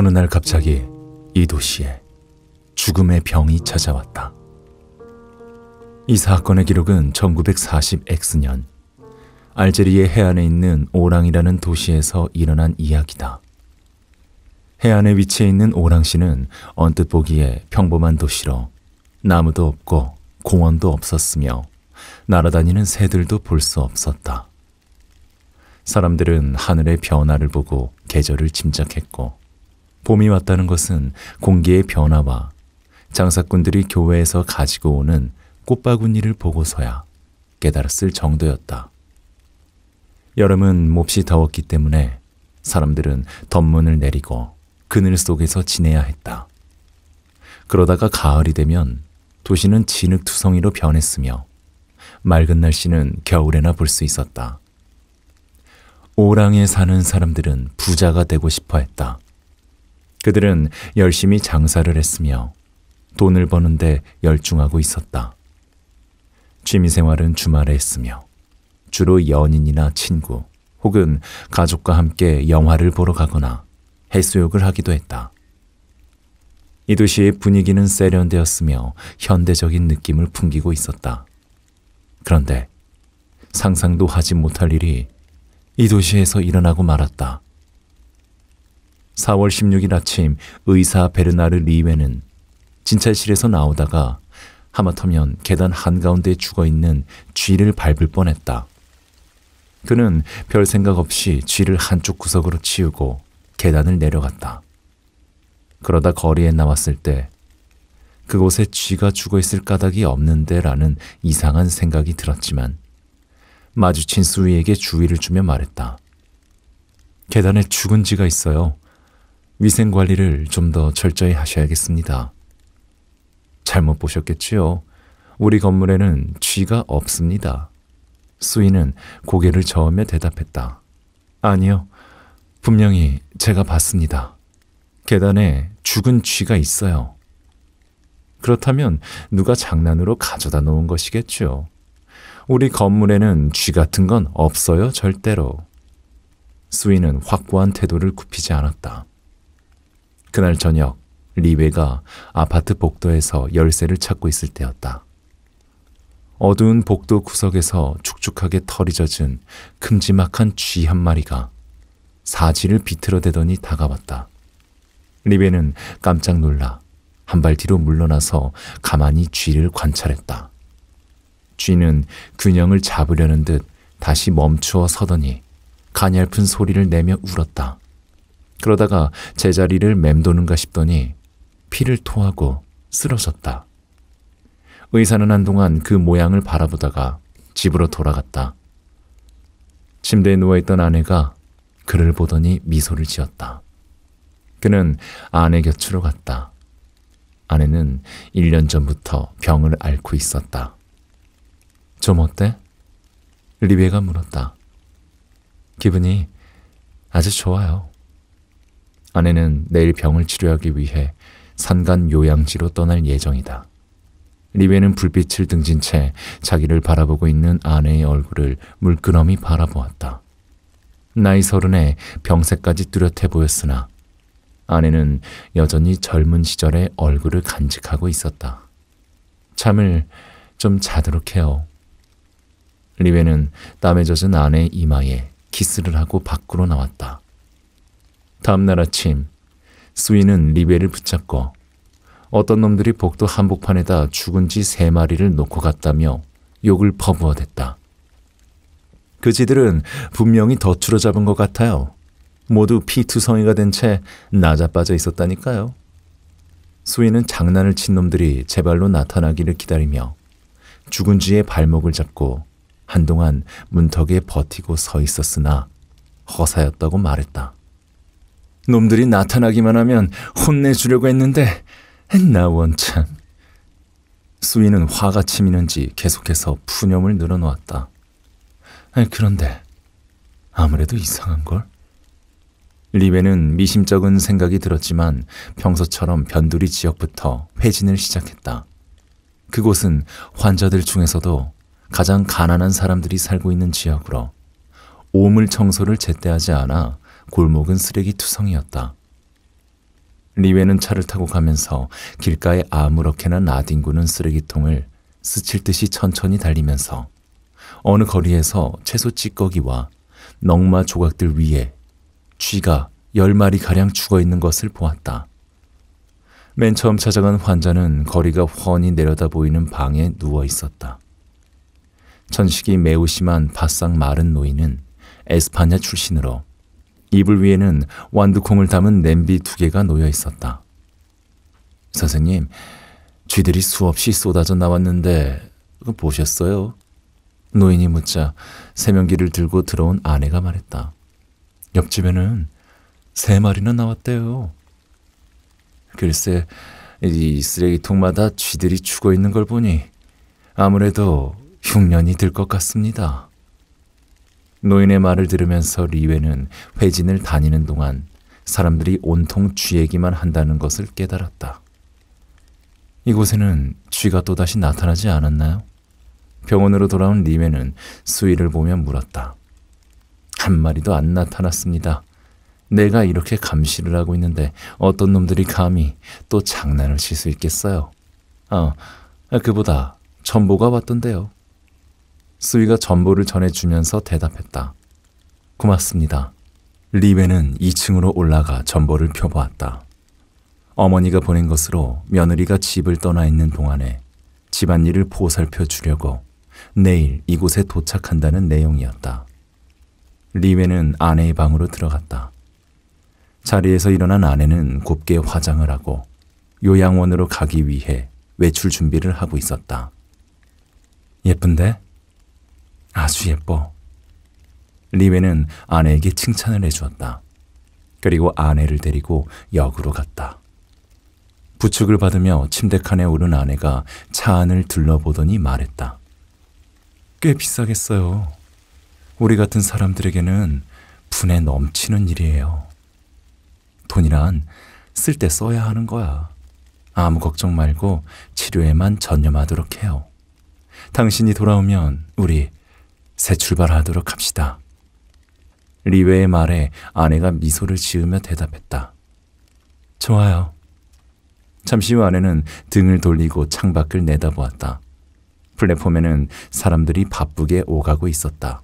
어느 날 갑자기 이 도시에 죽음의 병이 찾아왔다. 이 사건의 기록은 1940X년 알제리의 해안에 있는 오랑이라는 도시에서 일어난 이야기다. 해안에 위치해 있는 오랑시는 언뜻 보기에 평범한 도시로 나무도 없고 공원도 없었으며 날아다니는 새들도 볼 수 없었다. 사람들은 하늘의 변화를 보고 계절을 짐작했고 봄이 왔다는 것은 공기의 변화와 장사꾼들이 교회에서 가지고 오는 꽃바구니를 보고서야 깨달았을 정도였다. 여름은 몹시 더웠기 때문에 사람들은 덧문을 내리고 그늘 속에서 지내야 했다. 그러다가 가을이 되면 도시는 진흙투성이로 변했으며 맑은 날씨는 겨울에나 볼 수 있었다. 오랑에 사는 사람들은 부자가 되고 싶어 했다. 그들은 열심히 장사를 했으며 돈을 버는데 열중하고 있었다. 취미 생활은 주말에 했으며 주로 연인이나 친구 혹은 가족과 함께 영화를 보러 가거나 해수욕을 하기도 했다. 이 도시의 분위기는 세련되었으며 현대적인 느낌을 풍기고 있었다. 그런데 상상도 하지 못할 일이 이 도시에서 일어나고 말았다. 4월 16일 아침 의사 베르나르 리웨는 진찰실에서 나오다가 하마터면 계단 한가운데 죽어 있는 쥐를 밟을 뻔했다. 그는 별 생각 없이 쥐를 한쪽 구석으로 치우고 계단을 내려갔다. 그러다 거리에 나왔을 때 그곳에 쥐가 죽어 있을 까닭이 없는데 라는 이상한 생각이 들었지만 마주친 수위에게 주의를 주며 말했다. 계단에 죽은 쥐가 있어요. 위생 관리를 좀 더 철저히 하셔야겠습니다. 잘못 보셨겠지요. 우리 건물에는 쥐가 없습니다. 수인은 고개를 저으며 대답했다. 아니요. 분명히 제가 봤습니다. 계단에 죽은 쥐가 있어요. 그렇다면 누가 장난으로 가져다 놓은 것이겠죠. 우리 건물에는 쥐 같은 건 없어요, 절대로. 수인은 확고한 태도를 굽히지 않았다. 그날 저녁, 리베가 아파트 복도에서 열쇠를 찾고 있을 때였다. 어두운 복도 구석에서 축축하게 털이 젖은 큼지막한 쥐 한 마리가 사지를 비틀어대더니 다가왔다. 리베는 깜짝 놀라 한 발 뒤로 물러나서 가만히 쥐를 관찰했다. 쥐는 균형을 잡으려는 듯 다시 멈추어 서더니 가냘픈 소리를 내며 울었다. 그러다가 제자리를 맴도는가 싶더니 피를 토하고 쓰러졌다. 의사는 한동안 그 모양을 바라보다가 집으로 돌아갔다. 침대에 누워있던 아내가 그를 보더니 미소를 지었다. 그는 아내 곁으로 갔다. 아내는 1년 전부터 병을 앓고 있었다. 좀 어때? 리베가 물었다. 기분이 아주 좋아요. 아내는 내일 병을 치료하기 위해 산간 요양지로 떠날 예정이다. 리베는 불빛을 등진 채 자기를 바라보고 있는 아내의 얼굴을 물끄러미 바라보았다. 나이 서른에 병세까지 뚜렷해 보였으나 아내는 여전히 젊은 시절의 얼굴을 간직하고 있었다. 잠을 좀 자도록 해요. 리베는 땀에 젖은 아내의 이마에 키스를 하고 밖으로 나왔다. 다음날 아침 수인은 리베를 붙잡고 어떤 놈들이 복도 한복판에다 죽은 지 세 마리를 놓고 갔다며 욕을 퍼부어댔다. 그 쥐들은 분명히 덫으로 잡은 것 같아요. 모두 피투성이가 된 채 나자빠져 있었다니까요. 수인은 장난을 친 놈들이 제발로 나타나기를 기다리며 죽은 쥐의 발목을 잡고 한동안 문턱에 버티고 서 있었으나 허사였다고 말했다. 놈들이 나타나기만 하면 혼내주려고 했는데 나 원참. 수인은 화가 치미는지 계속해서 푸념을 늘어놓았다. 그런데 아무래도 이상한걸? 리베는 미심쩍은 생각이 들었지만 평소처럼 변두리 지역부터 회진을 시작했다. 그곳은 환자들 중에서도 가장 가난한 사람들이 살고 있는 지역으로 오물 청소를 제때 하지 않아 골목은 쓰레기 투성이었다. 리웨는 차를 타고 가면서 길가에 아무렇게나 나뒹구는 쓰레기통을 스칠 듯이 천천히 달리면서 어느 거리에서 채소 찌꺼기와 넝마 조각들 위에 쥐가 열 마리 가량 죽어 있는 것을 보았다. 맨 처음 찾아간 환자는 거리가 훤히 내려다 보이는 방에 누워 있었다. 천식이 매우 심한 바싹 마른 노인은 에스파냐 출신으로 이불 위에는 완두콩을 담은 냄비 두 개가 놓여 있었다. 선생님, 쥐들이 수없이 쏟아져 나왔는데 보셨어요? 노인이 묻자 세면기를 들고 들어온 아내가 말했다. 옆집에는 세 마리나 나왔대요. 글쎄, 이 쓰레기통마다 쥐들이 죽어 있는 걸 보니 아무래도 흉년이 들 것 같습니다. 노인의 말을 들으면서 리웨는 회진을 다니는 동안 사람들이 온통 쥐 얘기만 한다는 것을 깨달았다. 이곳에는 쥐가 또다시 나타나지 않았나요? 병원으로 돌아온 리웨는 수위를 보며 물었다. 한 마리도 안 나타났습니다. 내가 이렇게 감시를 하고 있는데 어떤 놈들이 감히 또 장난을 칠 수 있겠어요? 아, 그보다 전보가 왔던데요. 수위가 전보를 전해주면서 대답했다. 고맙습니다. 리베는 2층으로 올라가 전보를 펴보았다. 어머니가 보낸 것으로 며느리가 집을 떠나 있는 동안에 집안일을 보살펴 주려고 내일 이곳에 도착한다는 내용이었다. 리웨는 아내의 방으로 들어갔다. 자리에서 일어난 아내는 곱게 화장을 하고 요양원으로 가기 위해 외출 준비를 하고 있었다. 예쁜데? 아주 예뻐. 리웨는 아내에게 칭찬을 해주었다. 그리고 아내를 데리고 역으로 갔다. 부축을 받으며 침대칸에 오른 아내가 차 안을 둘러보더니 말했다. 꽤 비싸겠어요. 우리 같은 사람들에게는 분에 넘치는 일이에요. 돈이란 쓸 때 써야 하는 거야. 아무 걱정 말고 치료에만 전념하도록 해요. 당신이 돌아오면 우리 새 출발하도록 합시다. 리웨의 말에 아내가 미소를 지으며 대답했다. 좋아요. 잠시 후 아내는 등을 돌리고 창밖을 내다보았다. 플랫폼에는 사람들이 바쁘게 오가고 있었다.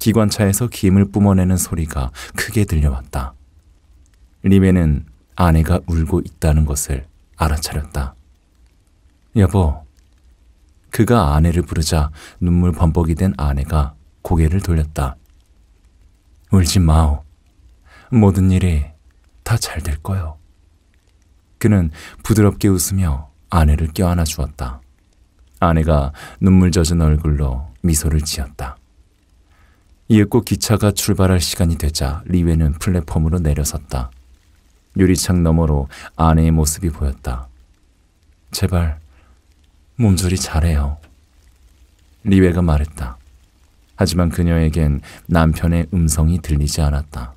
기관차에서 김을 뿜어내는 소리가 크게 들려왔다. 리베는 아내가 울고 있다는 것을 알아차렸다. 여보, 그가 아내를 부르자 눈물 범벅이 된 아내가 고개를 돌렸다. 울지 마오. 모든 일이 다 잘 될 거요. 그는 부드럽게 웃으며 아내를 껴안아 주었다. 아내가 눈물 젖은 얼굴로 미소를 지었다. 이윽고 기차가 출발할 시간이 되자 리웨는 플랫폼으로 내려섰다. 유리창 너머로 아내의 모습이 보였다. 제발 몸조리 잘해요. 리웨가 말했다. 하지만 그녀에겐 남편의 음성이 들리지 않았다.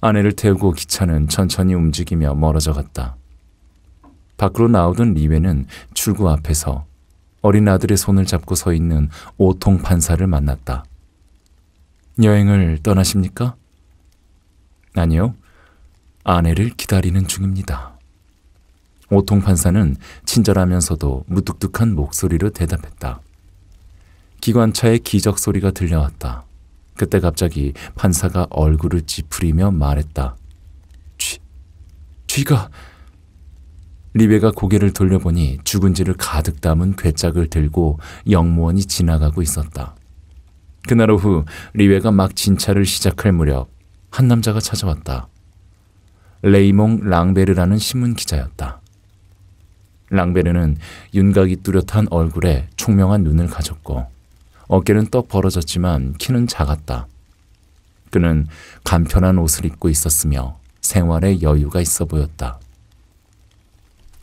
아내를 태우고 기차는 천천히 움직이며 멀어져 갔다. 밖으로 나오던 리웨는 출구 앞에서 어린 아들의 손을 잡고 서 있는 오통 판사를 만났다. 여행을 떠나십니까? 아니요. 아내를 기다리는 중입니다. 오통 판사는 친절하면서도 무뚝뚝한 목소리로 대답했다. 기관차의 기적 소리가 들려왔다. 그때 갑자기 판사가 얼굴을 찌푸리며 말했다. 쥐, 쥐가 리베가 고개를 돌려보니 죽은지를 가득 담은 괴짝을 들고 영무원이 지나가고 있었다. 그날 오후 리베가 막 진찰을 시작할 무렵 한 남자가 찾아왔다. 레이몽 랑베르라는 신문 기자였다. 랑베르는 윤곽이 뚜렷한 얼굴에 총명한 눈을 가졌고 어깨는 떡 벌어졌지만 키는 작았다. 그는 간편한 옷을 입고 있었으며 생활에 여유가 있어 보였다.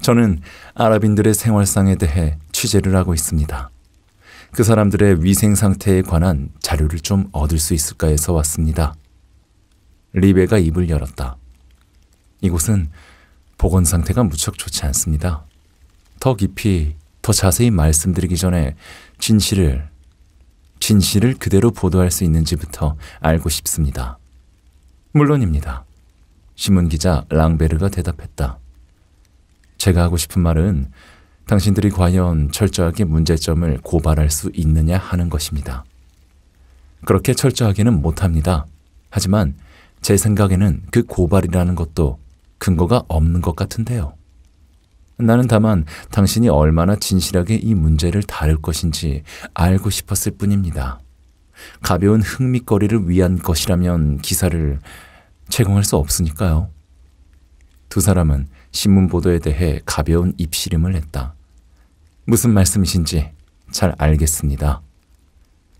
저는 아랍인들의 생활상에 대해 취재를 하고 있습니다. 그 사람들의 위생 상태에 관한 자료를 좀 얻을 수 있을까 해서 왔습니다. 리베가 입을 열었다. 이곳은 보건 상태가 무척 좋지 않습니다. 더 깊이, 더 자세히 말씀드리기 전에 진실을, 진실을 그대로 보도할 수 있는지부터 알고 싶습니다. 물론입니다. 신문기자 랑베르가 대답했다. 제가 하고 싶은 말은 당신들이 과연 철저하게 문제점을 고발할 수 있느냐 하는 것입니다. 그렇게 철저하게는 못합니다. 하지만 제 생각에는 그 고발이라는 것도 근거가 없는 것 같은데요. 나는 다만 당신이 얼마나 진실하게 이 문제를 다룰 것인지 알고 싶었을 뿐입니다. 가벼운 흥미거리를 위한 것이라면 기사를 제공할 수 없으니까요. 두 사람은 신문 보도에 대해 가벼운 입씨름을 했다. 무슨 말씀이신지 잘 알겠습니다.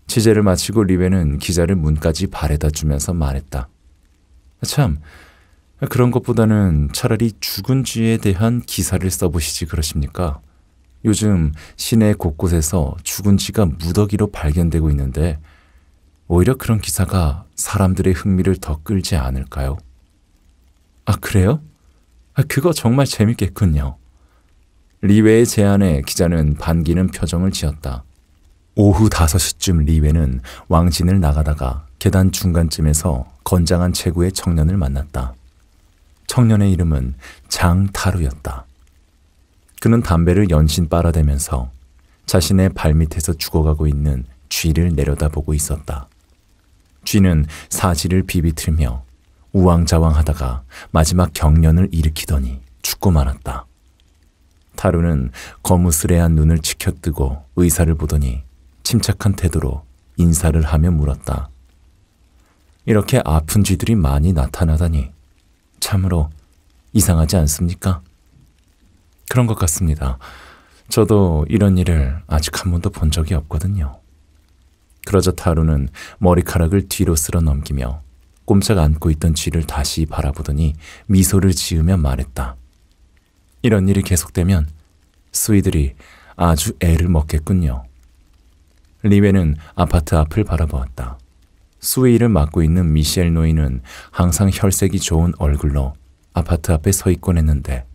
취재를 마치고 리베는 기자를 문까지 바래다 주면서 말했다. 참, 그런 것보다는 차라리 죽은 쥐에 대한 기사를 써보시지 그러십니까? 요즘 시내 곳곳에서 죽은 쥐가 무더기로 발견되고 있는데 오히려 그런 기사가 사람들의 흥미를 더 끌지 않을까요? 아, 그래요? 아, 그거 정말 재밌겠군요. 리웨의 제안에 기자는 반기는 표정을 지었다. 오후 5시쯤 리웨는 왕진을 나가다가 계단 중간쯤에서 건장한 체구의 청년을 만났다. 청년의 이름은 장타루였다. 그는 담배를 연신 빨아대면서 자신의 발밑에서 죽어가고 있는 쥐를 내려다보고 있었다. 쥐는 사지를 비비틀며 우왕좌왕하다가 마지막 경련을 일으키더니 죽고 말았다. 타루는 거무스레한 눈을 치켜뜨고 의사를 보더니 침착한 태도로 인사를 하며 물었다. 이렇게 아픈 쥐들이 많이 나타나다니 참으로 이상하지 않습니까? 그런 것 같습니다. 저도 이런 일을 아직 한 번도 본 적이 없거든요. 그러자 타루는 머리카락을 뒤로 쓸어 넘기며 꼼짝 않고 있던 쥐를 다시 바라보더니 미소를 지으며 말했다. 이런 일이 계속되면 수이들이 아주 애를 먹겠군요. 리베는 아파트 앞을 바라보았다. 수위를 맡고 있는 미셸 노인은 항상 혈색이 좋은 얼굴로 아파트 앞에 서 있곤 했는데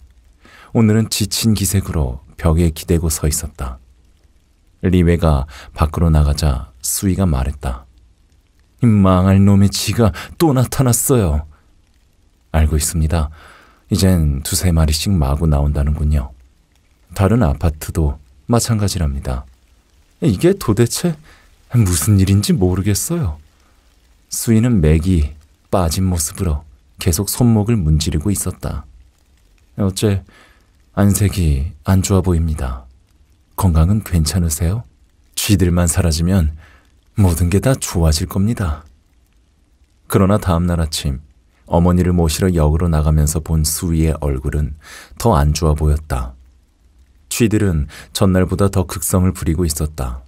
오늘은 지친 기색으로 벽에 기대고 서 있었다. 리베가 밖으로 나가자 수위가 말했다. 이 망할 놈의 지가 또 나타났어요. 알고 있습니다. 이젠 두세 마리씩 마구 나온다는군요. 다른 아파트도 마찬가지랍니다. 이게 도대체 무슨 일인지 모르겠어요. 수인은 맥이 빠진 모습으로 계속 손목을 문지르고 있었다. 어째 안색이 안 좋아 보입니다. 건강은 괜찮으세요? 쥐들만 사라지면 모든 게 다 좋아질 겁니다. 그러나 다음날 아침 어머니를 모시러 역으로 나가면서 본 수위의 얼굴은 더 안 좋아 보였다. 쥐들은 전날보다 더 극성을 부리고 있었다.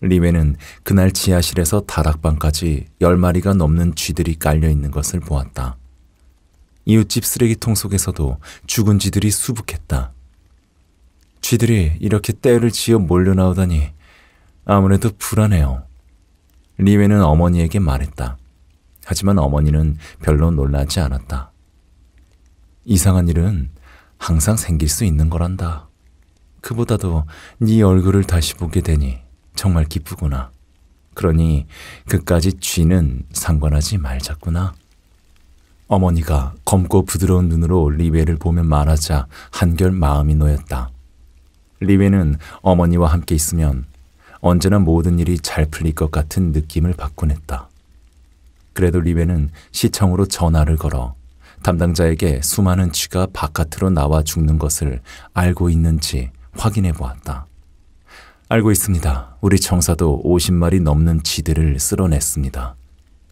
리메는 그날 지하실에서 다락방까지 열 마리가 넘는 쥐들이 깔려 있는 것을 보았다. 이웃집 쓰레기통 속에서도 죽은 쥐들이 수북했다. 쥐들이 이렇게 때를 지어 몰려 나오다니 아무래도 불안해요. 리메는 어머니에게 말했다. 하지만 어머니는 별로 놀라지 않았다. 이상한 일은 항상 생길 수 있는 거란다. 그보다도 네 얼굴을 다시 보게 되니 정말 기쁘구나. 그러니 그까지 쥐는 상관하지 말자꾸나. 어머니가 검고 부드러운 눈으로 리베를 보며 말하자 한결 마음이 놓였다. 리베는 어머니와 함께 있으면 언제나 모든 일이 잘 풀릴 것 같은 느낌을 받곤 했다. 그래도 리베는 시청으로 전화를 걸어 담당자에게 수많은 쥐가 바깥으로 나와 죽는 것을 알고 있는지 확인해 보았다. 알고 있습니다. 우리 청사도 50마리 넘는 쥐들을 쓸어냈습니다.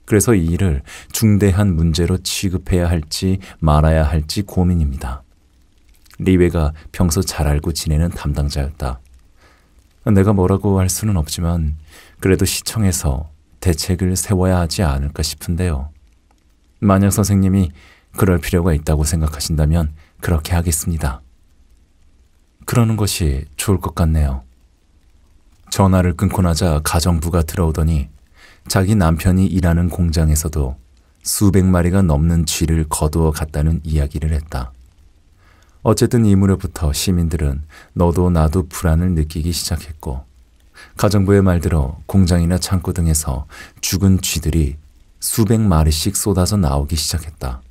그래서 이 일을 중대한 문제로 취급해야 할지 말아야 할지 고민입니다. 리베가 평소 잘 알고 지내는 담당자였다. 내가 뭐라고 할 수는 없지만 그래도 시청에서 대책을 세워야 하지 않을까 싶은데요. 만약 선생님이 그럴 필요가 있다고 생각하신다면 그렇게 하겠습니다. 그러는 것이 좋을 것 같네요. 전화를 끊고 나자 가정부가 들어오더니 자기 남편이 일하는 공장에서도 수백 마리가 넘는 쥐를 거두어 갔다는 이야기를 했다. 어쨌든 이 무렵부터 시민들은 너도 나도 불안을 느끼기 시작했고 가정부의 말대로 공장이나 창고 등에서 죽은 쥐들이 수백 마리씩 쏟아져 나오기 시작했다.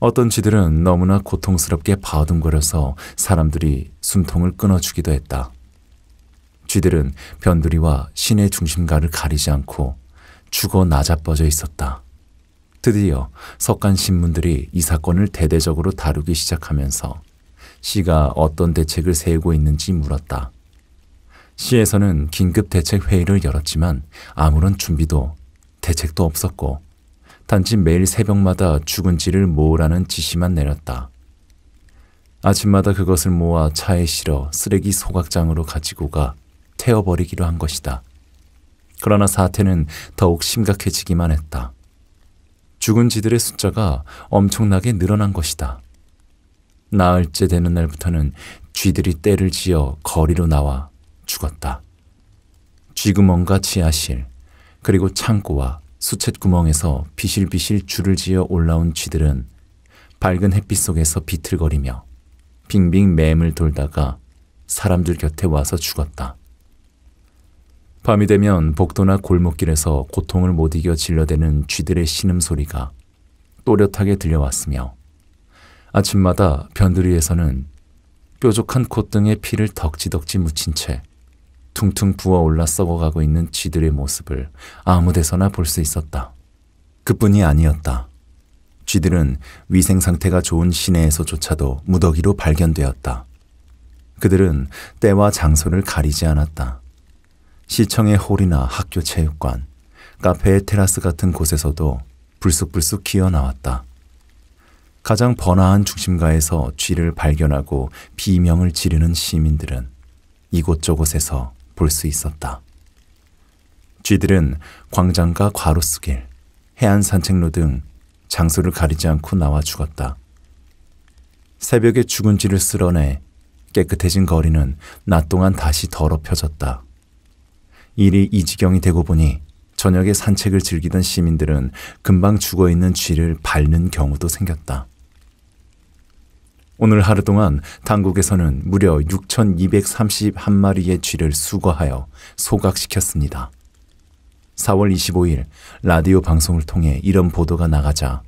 어떤 쥐들은 너무나 고통스럽게 바둥거려서 사람들이 숨통을 끊어주기도 했다. 쥐들은 변두리와 시내 중심가를 가리지 않고 죽어 나자빠져 있었다. 드디어 석간 신문들이 이 사건을 대대적으로 다루기 시작하면서 시가 어떤 대책을 세우고 있는지 물었다. 시에서는 긴급 대책 회의를 열었지만 아무런 준비도 대책도 없었고 단지 매일 새벽마다 죽은 쥐를 모으라는 지시만 내렸다. 아침마다 그것을 모아 차에 실어 쓰레기 소각장으로 가지고 가 태워버리기로 한 것이다. 그러나 사태는 더욱 심각해지기만 했다. 죽은 쥐들의 숫자가 엄청나게 늘어난 것이다. 나흘째 되는 날부터는 쥐들이 때를 지어 거리로 나와 죽었다. 쥐구멍과 지하실, 그리고 창고와 수채구멍에서 비실비실 줄을 지어 올라온 쥐들은 밝은 햇빛 속에서 비틀거리며 빙빙 맴을 돌다가 사람들 곁에 와서 죽었다. 밤이 되면 복도나 골목길에서 고통을 못 이겨 질러대는 쥐들의 신음소리가 또렷하게 들려왔으며 아침마다 변두리에서는 뾰족한 콧등에 피를 덕지덕지 묻힌 채 퉁퉁 부어올라 썩어가고 있는 쥐들의 모습을 아무 데서나 볼 수 있었다. 그뿐이 아니었다. 쥐들은 위생 상태가 좋은 시내에서조차도 무더기로 발견되었다. 그들은 때와 장소를 가리지 않았다. 시청의 홀이나 학교 체육관, 카페의 테라스 같은 곳에서도 불쑥불쑥 기어 나왔다. 가장 번화한 중심가에서 쥐를 발견하고 비명을 지르는 시민들은 이곳저곳에서 볼 수 있었다. 쥐들은 광장과 과로수길, 해안 산책로 등 장소를 가리지 않고 나와 죽었다. 새벽에 죽은 쥐를 쓸어내 깨끗해진 거리는 낮 동안 다시 더럽혀졌다. 일이 이 지경이 되고 보니 저녁에 산책을 즐기던 시민들은 금방 죽어 있는 쥐를 밟는 경우도 생겼다. 오늘 하루 동안 당국에서는 무려 6,231마리의 쥐를 수거하여 소각시켰습니다. 4월 25일 라디오 방송을 통해 이런 보도가 나가자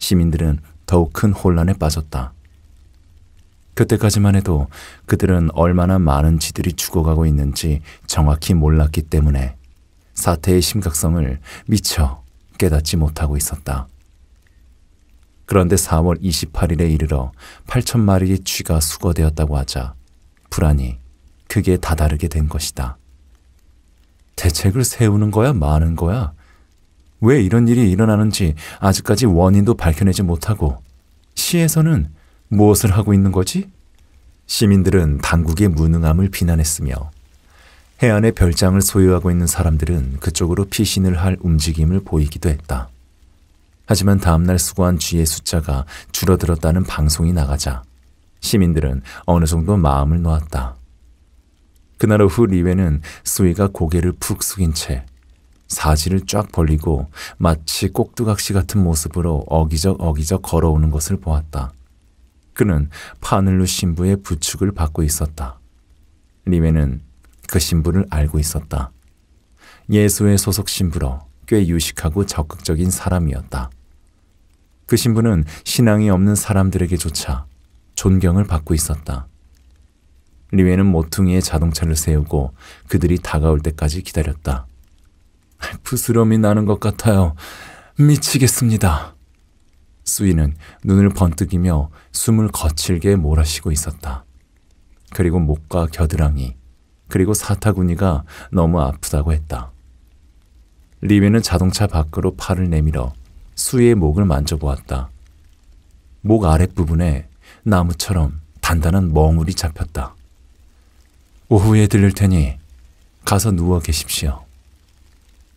시민들은 더욱 큰 혼란에 빠졌다. 그때까지만 해도 그들은 얼마나 많은 쥐들이 죽어가고 있는지 정확히 몰랐기 때문에 사태의 심각성을 미처 깨닫지 못하고 있었다. 그런데 4월 28일에 이르러 8천 마리의 쥐가 수거되었다고 하자 불안이 크게 다다르게 된 것이다. 대책을 세우는 거야, 마는 거야? 왜 이런 일이 일어나는지 아직까지 원인도 밝혀내지 못하고 시에서는 무엇을 하고 있는 거지? 시민들은 당국의 무능함을 비난했으며 해안의 별장을 소유하고 있는 사람들은 그쪽으로 피신을 할 움직임을 보이기도 했다. 하지만 다음날 수거한 쥐의 숫자가 줄어들었다는 방송이 나가자 시민들은 어느 정도 마음을 놓았다. 그날 오후 리웨는 수이가 고개를 푹 숙인 채 사지를 쫙 벌리고 마치 꼭두각시 같은 모습으로 어기적 어기적 걸어오는 것을 보았다. 그는 파늘루 신부의 부축을 받고 있었다. 리메는 그 신부를 알고 있었다. 예수의 소속 신부로 꽤 유식하고 적극적인 사람이었다. 그 신부는 신앙이 없는 사람들에게조차 존경을 받고 있었다. 리웨는 모퉁이에 자동차를 세우고 그들이 다가올 때까지 기다렸다. 부스럼이 나는 것 같아요. 미치겠습니다. 수이는 눈을 번뜩이며 숨을 거칠게 몰아쉬고 있었다. 그리고 목과 겨드랑이, 그리고 사타구니가 너무 아프다고 했다. 리베는 자동차 밖으로 팔을 내밀어 수이의 목을 만져보았다. 목 아랫부분에 나무처럼 단단한 멍울이 잡혔다. 오후에 들릴 테니 가서 누워 계십시오.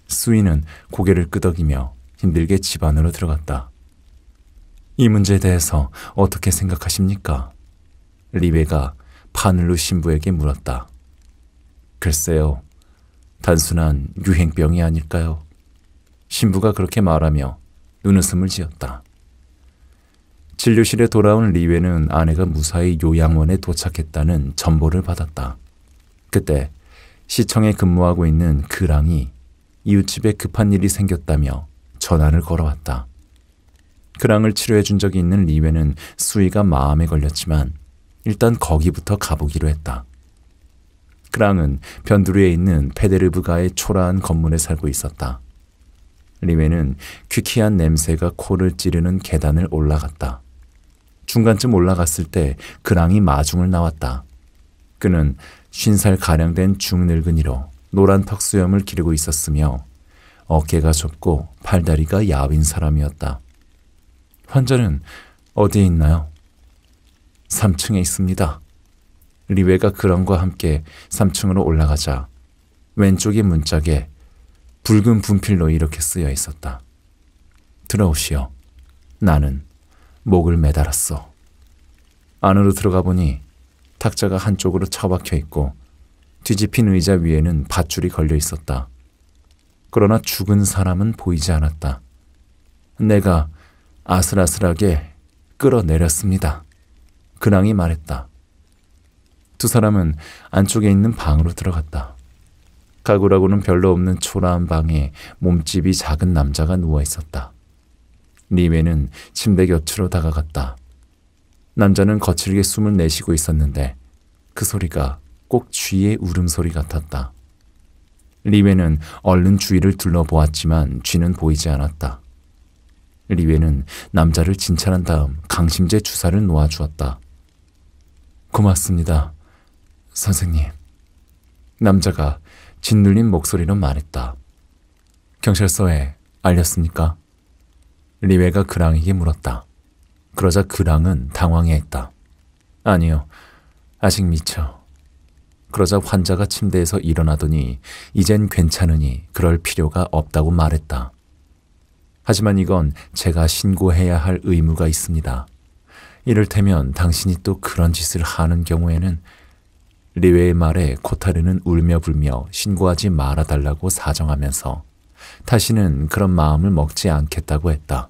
수이는 고개를 끄덕이며 힘들게 집 안으로 들어갔다. 이 문제에 대해서 어떻게 생각하십니까? 리베가 파늘루 신부에게 물었다. 글쎄요. 단순한 유행병이 아닐까요? 신부가 그렇게 말하며 눈웃음을 지었다. 진료실에 돌아온 리웨는 아내가 무사히 요양원에 도착했다는 전보를 받았다. 그때 시청에 근무하고 있는 그랑이 이웃집에 급한 일이 생겼다며 전화를 걸어왔다. 그랑을 치료해 준 적이 있는 리웨는 수위가 마음에 걸렸지만 일단 거기부터 가보기로 했다. 그랑은 변두리에 있는 페데르브가의 초라한 건물에 살고 있었다. 리웨는 퀴퀴한 냄새가 코를 찌르는 계단을 올라갔다. 중간쯤 올라갔을 때 그랑이 마중을 나왔다. 그는 쉰살 가량 된 중늙은이로 노란 턱수염을 기르고 있었으며 어깨가 좁고 팔다리가 야윈 사람이었다. 환자는 어디에 있나요? 3층에 있습니다. 리웨가 그런과 함께 3층으로 올라가자 왼쪽의 문짝에 붉은 분필로 이렇게 쓰여 있었다. 들어오시오. 나는 목을 매달았어. 안으로 들어가 보니 탁자가 한쪽으로 처박혀 있고 뒤집힌 의자 위에는 밧줄이 걸려 있었다. 그러나 죽은 사람은 보이지 않았다. 내가 아슬아슬하게 끌어내렸습니다. 근황이 말했다. 두 사람은 안쪽에 있는 방으로 들어갔다. 가구라고는 별로 없는 초라한 방에 몸집이 작은 남자가 누워 있었다. 리메는 침대 곁으로 다가갔다. 남자는 거칠게 숨을 내쉬고 있었는데 그 소리가 꼭 쥐의 울음소리 같았다. 리웨는 얼른 주위를 둘러보았지만 쥐는 보이지 않았다. 리웨는 남자를 진찰한 다음 강심제 주사를 놓아주었다. 고맙습니다, 선생님. 남자가 짓눌린 목소리로 말했다. 경찰서에 알렸습니까? 리웨가 그랑에게 물었다. 그러자 그랑은 당황해했다. 아니요, 아직 미쳐. 그러자 환자가 침대에서 일어나더니 이젠 괜찮으니 그럴 필요가 없다고 말했다. 하지만 이건 제가 신고해야 할 의무가 있습니다. 이를테면 당신이 또 그런 짓을 하는 경우에는 리웨의 말에 코타르는 울며 불며 신고하지 말아달라고 사정하면서 다시는 그런 마음을 먹지 않겠다고 했다.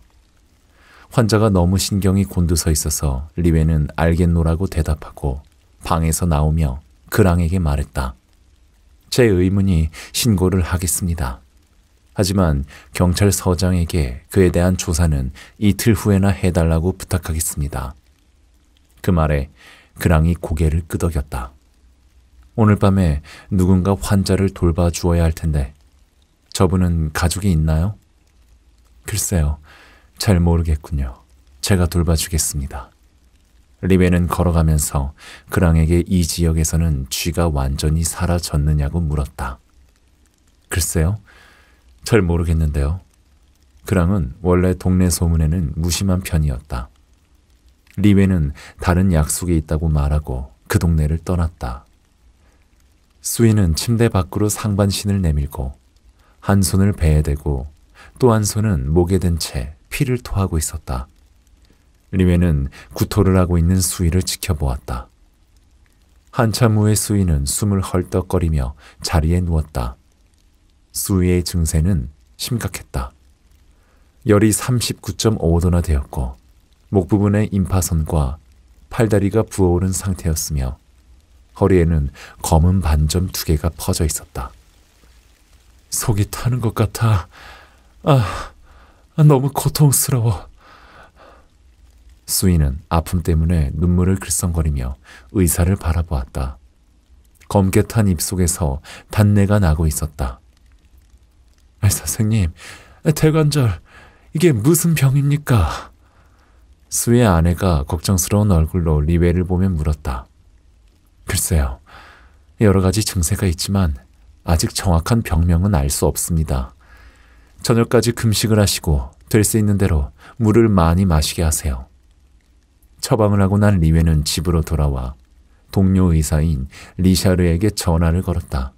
환자가 너무 신경이 곤두서 있어서 리웨는 알겠노라고 대답하고 방에서 나오며 그랑에게 말했다. 제 의문이 신고를 하겠습니다. 하지만 경찰서장에게 그에 대한 조사는 이틀 후에나 해달라고 부탁하겠습니다. 그 말에 그랑이 고개를 끄덕였다. 오늘 밤에 누군가 환자를 돌봐주어야 할 텐데 저분은 가족이 있나요? 글쎄요. 잘 모르겠군요. 제가 돌봐주겠습니다. 리베는 걸어가면서 그랑에게 이 지역에서는 쥐가 완전히 사라졌느냐고 물었다. 글쎄요. 잘 모르겠는데요. 그랑은 원래 동네 소문에는 무심한 편이었다. 리베는 다른 약속이 있다고 말하고 그 동네를 떠났다. 수인은 침대 밖으로 상반신을 내밀고 한 손을 배에 대고 또 한 손은 목에 든 채 피를 토하고 있었다. 리메는 구토를 하고 있는 수위를 지켜보았다. 한참 후에 수위는 숨을 헐떡거리며 자리에 누웠다. 수위의 증세는 심각했다. 열이 39.5도나 되었고 목 부분의 임파선과 팔다리가 부어오른 상태였으며 허리에는 검은 반점 두 개가 퍼져 있었다. 속이 타는 것 같아. 아, 너무 고통스러워. 수인은 아픔 때문에 눈물을 글썽거리며 의사를 바라보았다. 검게 탄 입속에서 단내가 나고 있었다. 선생님, 대관절, 이게 무슨 병입니까? 수의 아내가 걱정스러운 얼굴로 리베를 보며 물었다. 글쎄요, 여러 가지 증세가 있지만 아직 정확한 병명은 알 수 없습니다. 저녁까지 금식을 하시고 될 수 있는 대로 물을 많이 마시게 하세요. 처방을 하고 난 리웨는 집으로 돌아와 동료 의사인 리샤르에게 전화를 걸었다.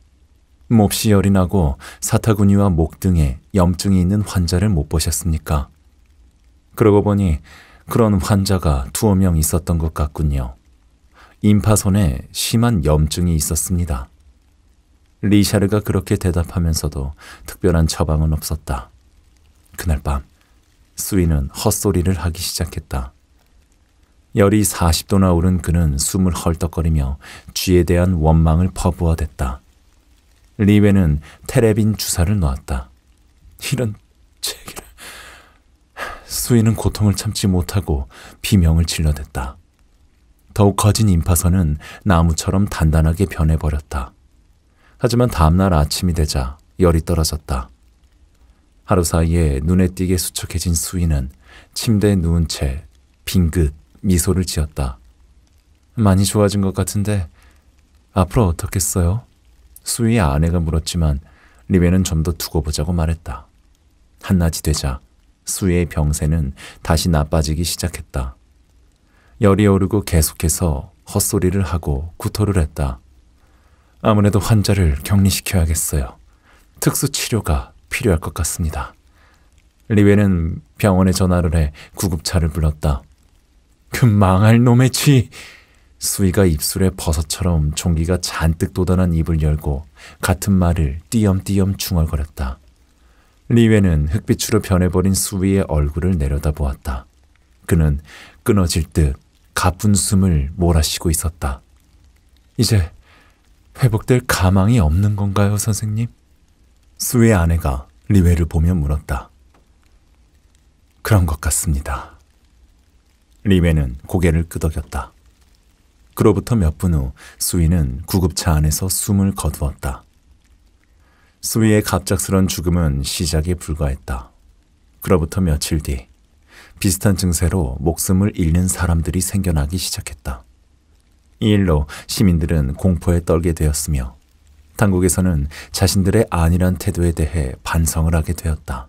몹시 열이 나고 사타구니와 목 등에 염증이 있는 환자를 못 보셨습니까? 그러고 보니 그런 환자가 두어 명 있었던 것 같군요. 임파선에 심한 염증이 있었습니다. 리샤르가 그렇게 대답하면서도 특별한 처방은 없었다. 그날 밤 수인은 헛소리를 하기 시작했다. 열이 40도나 오른 그는 숨을 헐떡거리며 쥐에 대한 원망을 퍼부어댔다. 리웨는 테레빈 주사를 놓았다. 이런 제기를 수인은 고통을 참지 못하고 비명을 질러댔다. 더욱 커진 임파선은 나무처럼 단단하게 변해버렸다. 하지만 다음날 아침이 되자 열이 떨어졌다. 하루 사이에 눈에 띄게 수척해진 수인은 침대에 누운 채 빙긋 미소를 지었다. 많이 좋아진 것 같은데 앞으로 어떻겠어요? 수희의 아내가 물었지만 리베는 좀 더 두고 보자고 말했다. 한낮이 되자 수희의 병세는 다시 나빠지기 시작했다. 열이 오르고 계속해서 헛소리를 하고 구토를 했다. 아무래도 환자를 격리시켜야겠어요. 특수 치료가 필요할 것 같습니다. 리웨는 병원에 전화를 해 구급차를 불렀다. 그 망할 놈의 쥐! 수희가 입술에 버섯처럼 종기가 잔뜩 돋아난 입을 열고 같은 말을 띄엄띄엄 중얼거렸다. 리웨는 흑빛으로 변해버린 수희의 얼굴을 내려다보았다. 그는 끊어질 듯 가쁜 숨을 몰아쉬고 있었다. 이제 회복될 가망이 없는 건가요, 선생님? 수의 아내가 리웨를 보며 물었다. 그런 것 같습니다. 리웨는 고개를 끄덕였다. 그로부터 몇 분 후 수위는 구급차 안에서 숨을 거두었다. 수위의 갑작스런 죽음은 시작에 불과했다. 그로부터 며칠 뒤 비슷한 증세로 목숨을 잃는 사람들이 생겨나기 시작했다. 이 일로 시민들은 공포에 떨게 되었으며 당국에서는 자신들의 안일한 태도에 대해 반성을 하게 되었다.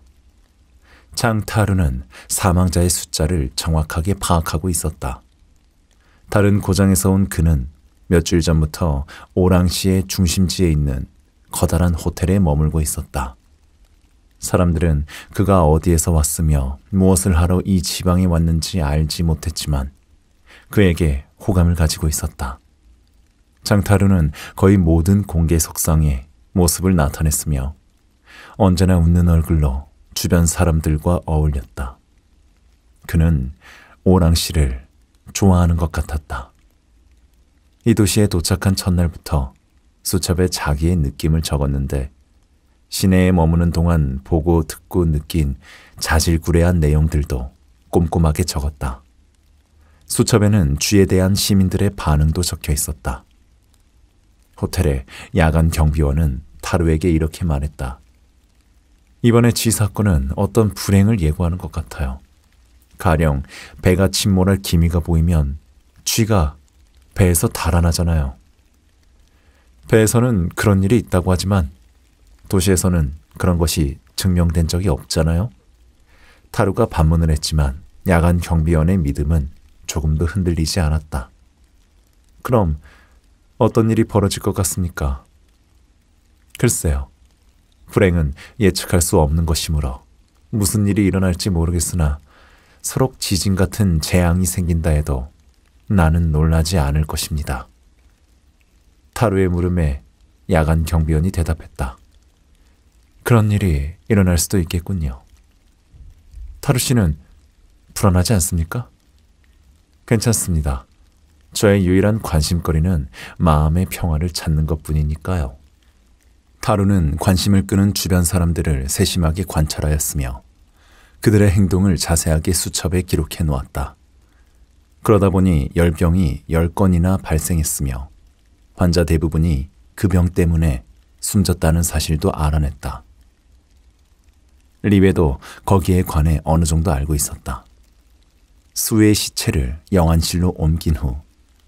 장타르는 사망자의 숫자를 정확하게 파악하고 있었다. 다른 고장에서 온 그는 몇 주일 전부터 오랑시의 중심지에 있는 커다란 호텔에 머물고 있었다. 사람들은 그가 어디에서 왔으며 무엇을 하러 이 지방에 왔는지 알지 못했지만 그에게 호감을 가지고 있었다. 장타루는 거의 모든 공개 석상에 모습을 나타냈으며 언제나 웃는 얼굴로 주변 사람들과 어울렸다. 그는 오랑 씨를 좋아하는 것 같았다. 이 도시에 도착한 첫날부터 수첩에 자기의 느낌을 적었는데 시내에 머무는 동안 보고 듣고 느낀 자질구레한 내용들도 꼼꼼하게 적었다. 수첩에는 쥐에 대한 시민들의 반응도 적혀 있었다. 호텔의 야간 경비원은 타루에게 이렇게 말했다. 이번에 쥐 사건은 어떤 불행을 예고하는 것 같아요. 가령 배가 침몰할 기미가 보이면 쥐가 배에서 달아나잖아요. 배에서는 그런 일이 있다고 하지만 도시에서는 그런 것이 증명된 적이 없잖아요. 타루가 반문을 했지만 야간 경비원의 믿음은 조금도 흔들리지 않았다. 그럼 어떤 일이 벌어질 것 같습니까? 글쎄요. 불행은 예측할 수 없는 것이므로 무슨 일이 일어날지 모르겠으나 서로 지진 같은 재앙이 생긴다 해도 나는 놀라지 않을 것입니다. 타루의 물음에 야간 경비원이 대답했다. 그런 일이 일어날 수도 있겠군요. 타루 씨는 불안하지 않습니까? 괜찮습니다. 저의 유일한 관심거리는 마음의 평화를 찾는 것 뿐이니까요. 타루는 관심을 끄는 주변 사람들을 세심하게 관찰하였으며 그들의 행동을 자세하게 수첩에 기록해 놓았다. 그러다 보니 열병이 열건이나 발생했으며 환자 대부분이 그 병 때문에 숨졌다는 사실도 알아냈다. 리베도 거기에 관해 어느 정도 알고 있었다. 수의 시체를 영안실로 옮긴 후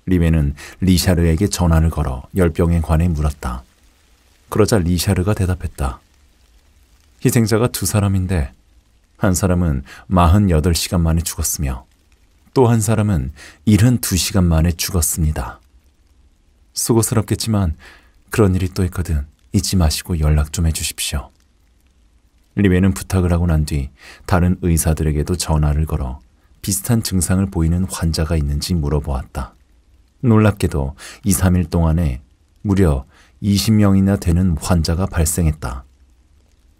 리베는 리샤르에게 전화를 걸어 열병에 관해 물었다. 그러자 리샤르가 대답했다. 희생자가 두 사람인데 한 사람은 48시간 만에 죽었으며 또 한 사람은 72시간 만에 죽었습니다. 수고스럽겠지만 그런 일이 또 있거든 잊지 마시고 연락 좀 해주십시오. 리베는 부탁을 하고 난 뒤 다른 의사들에게도 전화를 걸어 비슷한 증상을 보이는 환자가 있는지 물어보았다. 놀랍게도 2, 3일 동안에 무려 20명이나 되는 환자가 발생했다.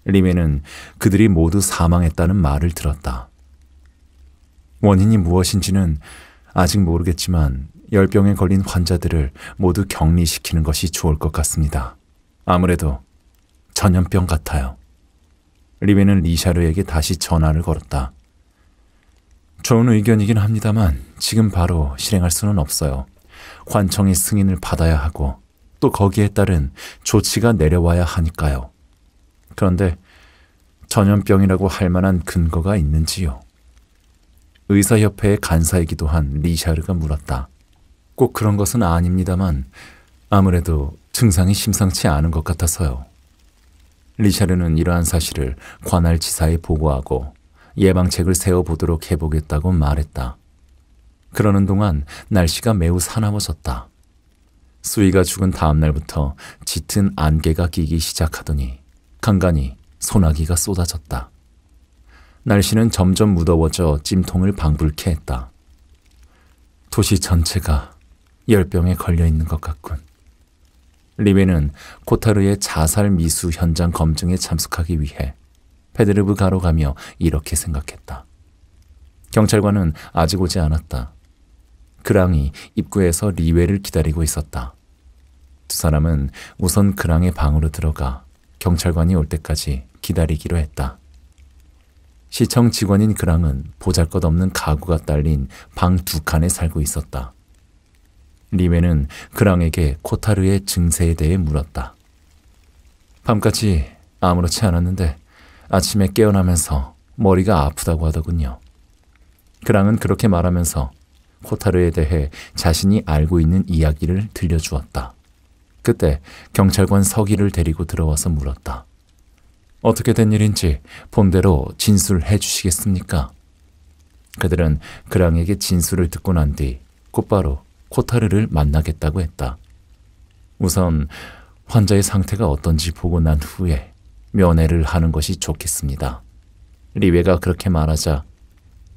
리메는 그들이 모두 사망했다는 말을 들었다. 원인이 무엇인지는 아직 모르겠지만 열병에 걸린 환자들을 모두 격리시키는 것이 좋을 것 같습니다. 아무래도 전염병 같아요. 리베는 리샤르에게 다시 전화를 걸었다. 좋은 의견이긴 합니다만 지금 바로 실행할 수는 없어요. 관청의 승인을 받아야 하고 또 거기에 따른 조치가 내려와야 하니까요. 그런데 전염병이라고 할 만한 근거가 있는지요? 의사협회의 간사이기도 한 리샤르가 물었다. 꼭 그런 것은 아닙니다만 아무래도 증상이 심상치 않은 것 같아서요. 리샤르는 이러한 사실을 관할 지사에 보고하고 예방책을 세워보도록 해보겠다고 말했다. 그러는 동안 날씨가 매우 사나워졌다. 수이가 죽은 다음 날부터 짙은 안개가 끼기 시작하더니 간간히 소나기가 쏟아졌다. 날씨는 점점 무더워져 찜통을 방불케 했다. 도시 전체가 열병에 걸려 있는 것 같군. 리베는 코타르의 자살 미수 현장 검증에 참석하기 위해 페드르브가로 가며 이렇게 생각했다. 경찰관은 아직 오지 않았다. 그랑이 입구에서 리웨를 기다리고 있었다. 두 사람은 우선 그랑의 방으로 들어가 경찰관이 올 때까지 기다리기로 했다. 시청 직원인 그랑은 보잘것없는 가구가 딸린 방 두 칸에 살고 있었다. 리웨는 그랑에게 코타르의 증세에 대해 물었다. 밤까지 아무렇지 않았는데 아침에 깨어나면서 머리가 아프다고 하더군요. 그랑은 그렇게 말하면서 코타르에 대해 자신이 알고 있는 이야기를 들려주었다. 그때 경찰관 서기를 데리고 들어와서 물었다. 어떻게 된 일인지 본대로 진술해 주시겠습니까? 그들은 그랑에게 진술을 듣고 난 뒤 곧바로 코타르를 만나겠다고 했다. 우선 환자의 상태가 어떤지 보고 난 후에 면회를 하는 것이 좋겠습니다. 리웨가 그렇게 말하자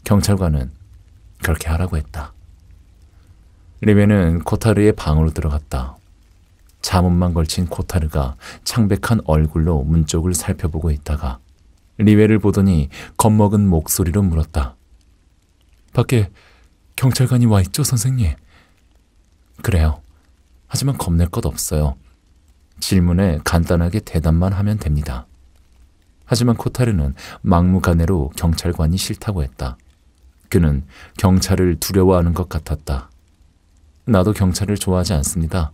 경찰관은 그렇게 하라고 했다. 리웨는 코타르의 방으로 들어갔다. 자문만 걸친 코타르가 창백한 얼굴로 문 쪽을 살펴보고 있다가 리웨를 보더니 겁먹은 목소리로 물었다. 밖에 경찰관이 와 있죠, 선생님? 그래요. 하지만 겁낼 것 없어요. 질문에 간단하게 대답만 하면 됩니다. 하지만 코타르는 막무가내로 경찰관이 싫다고 했다. 그는 경찰을 두려워하는 것 같았다. 나도 경찰을 좋아하지 않습니다.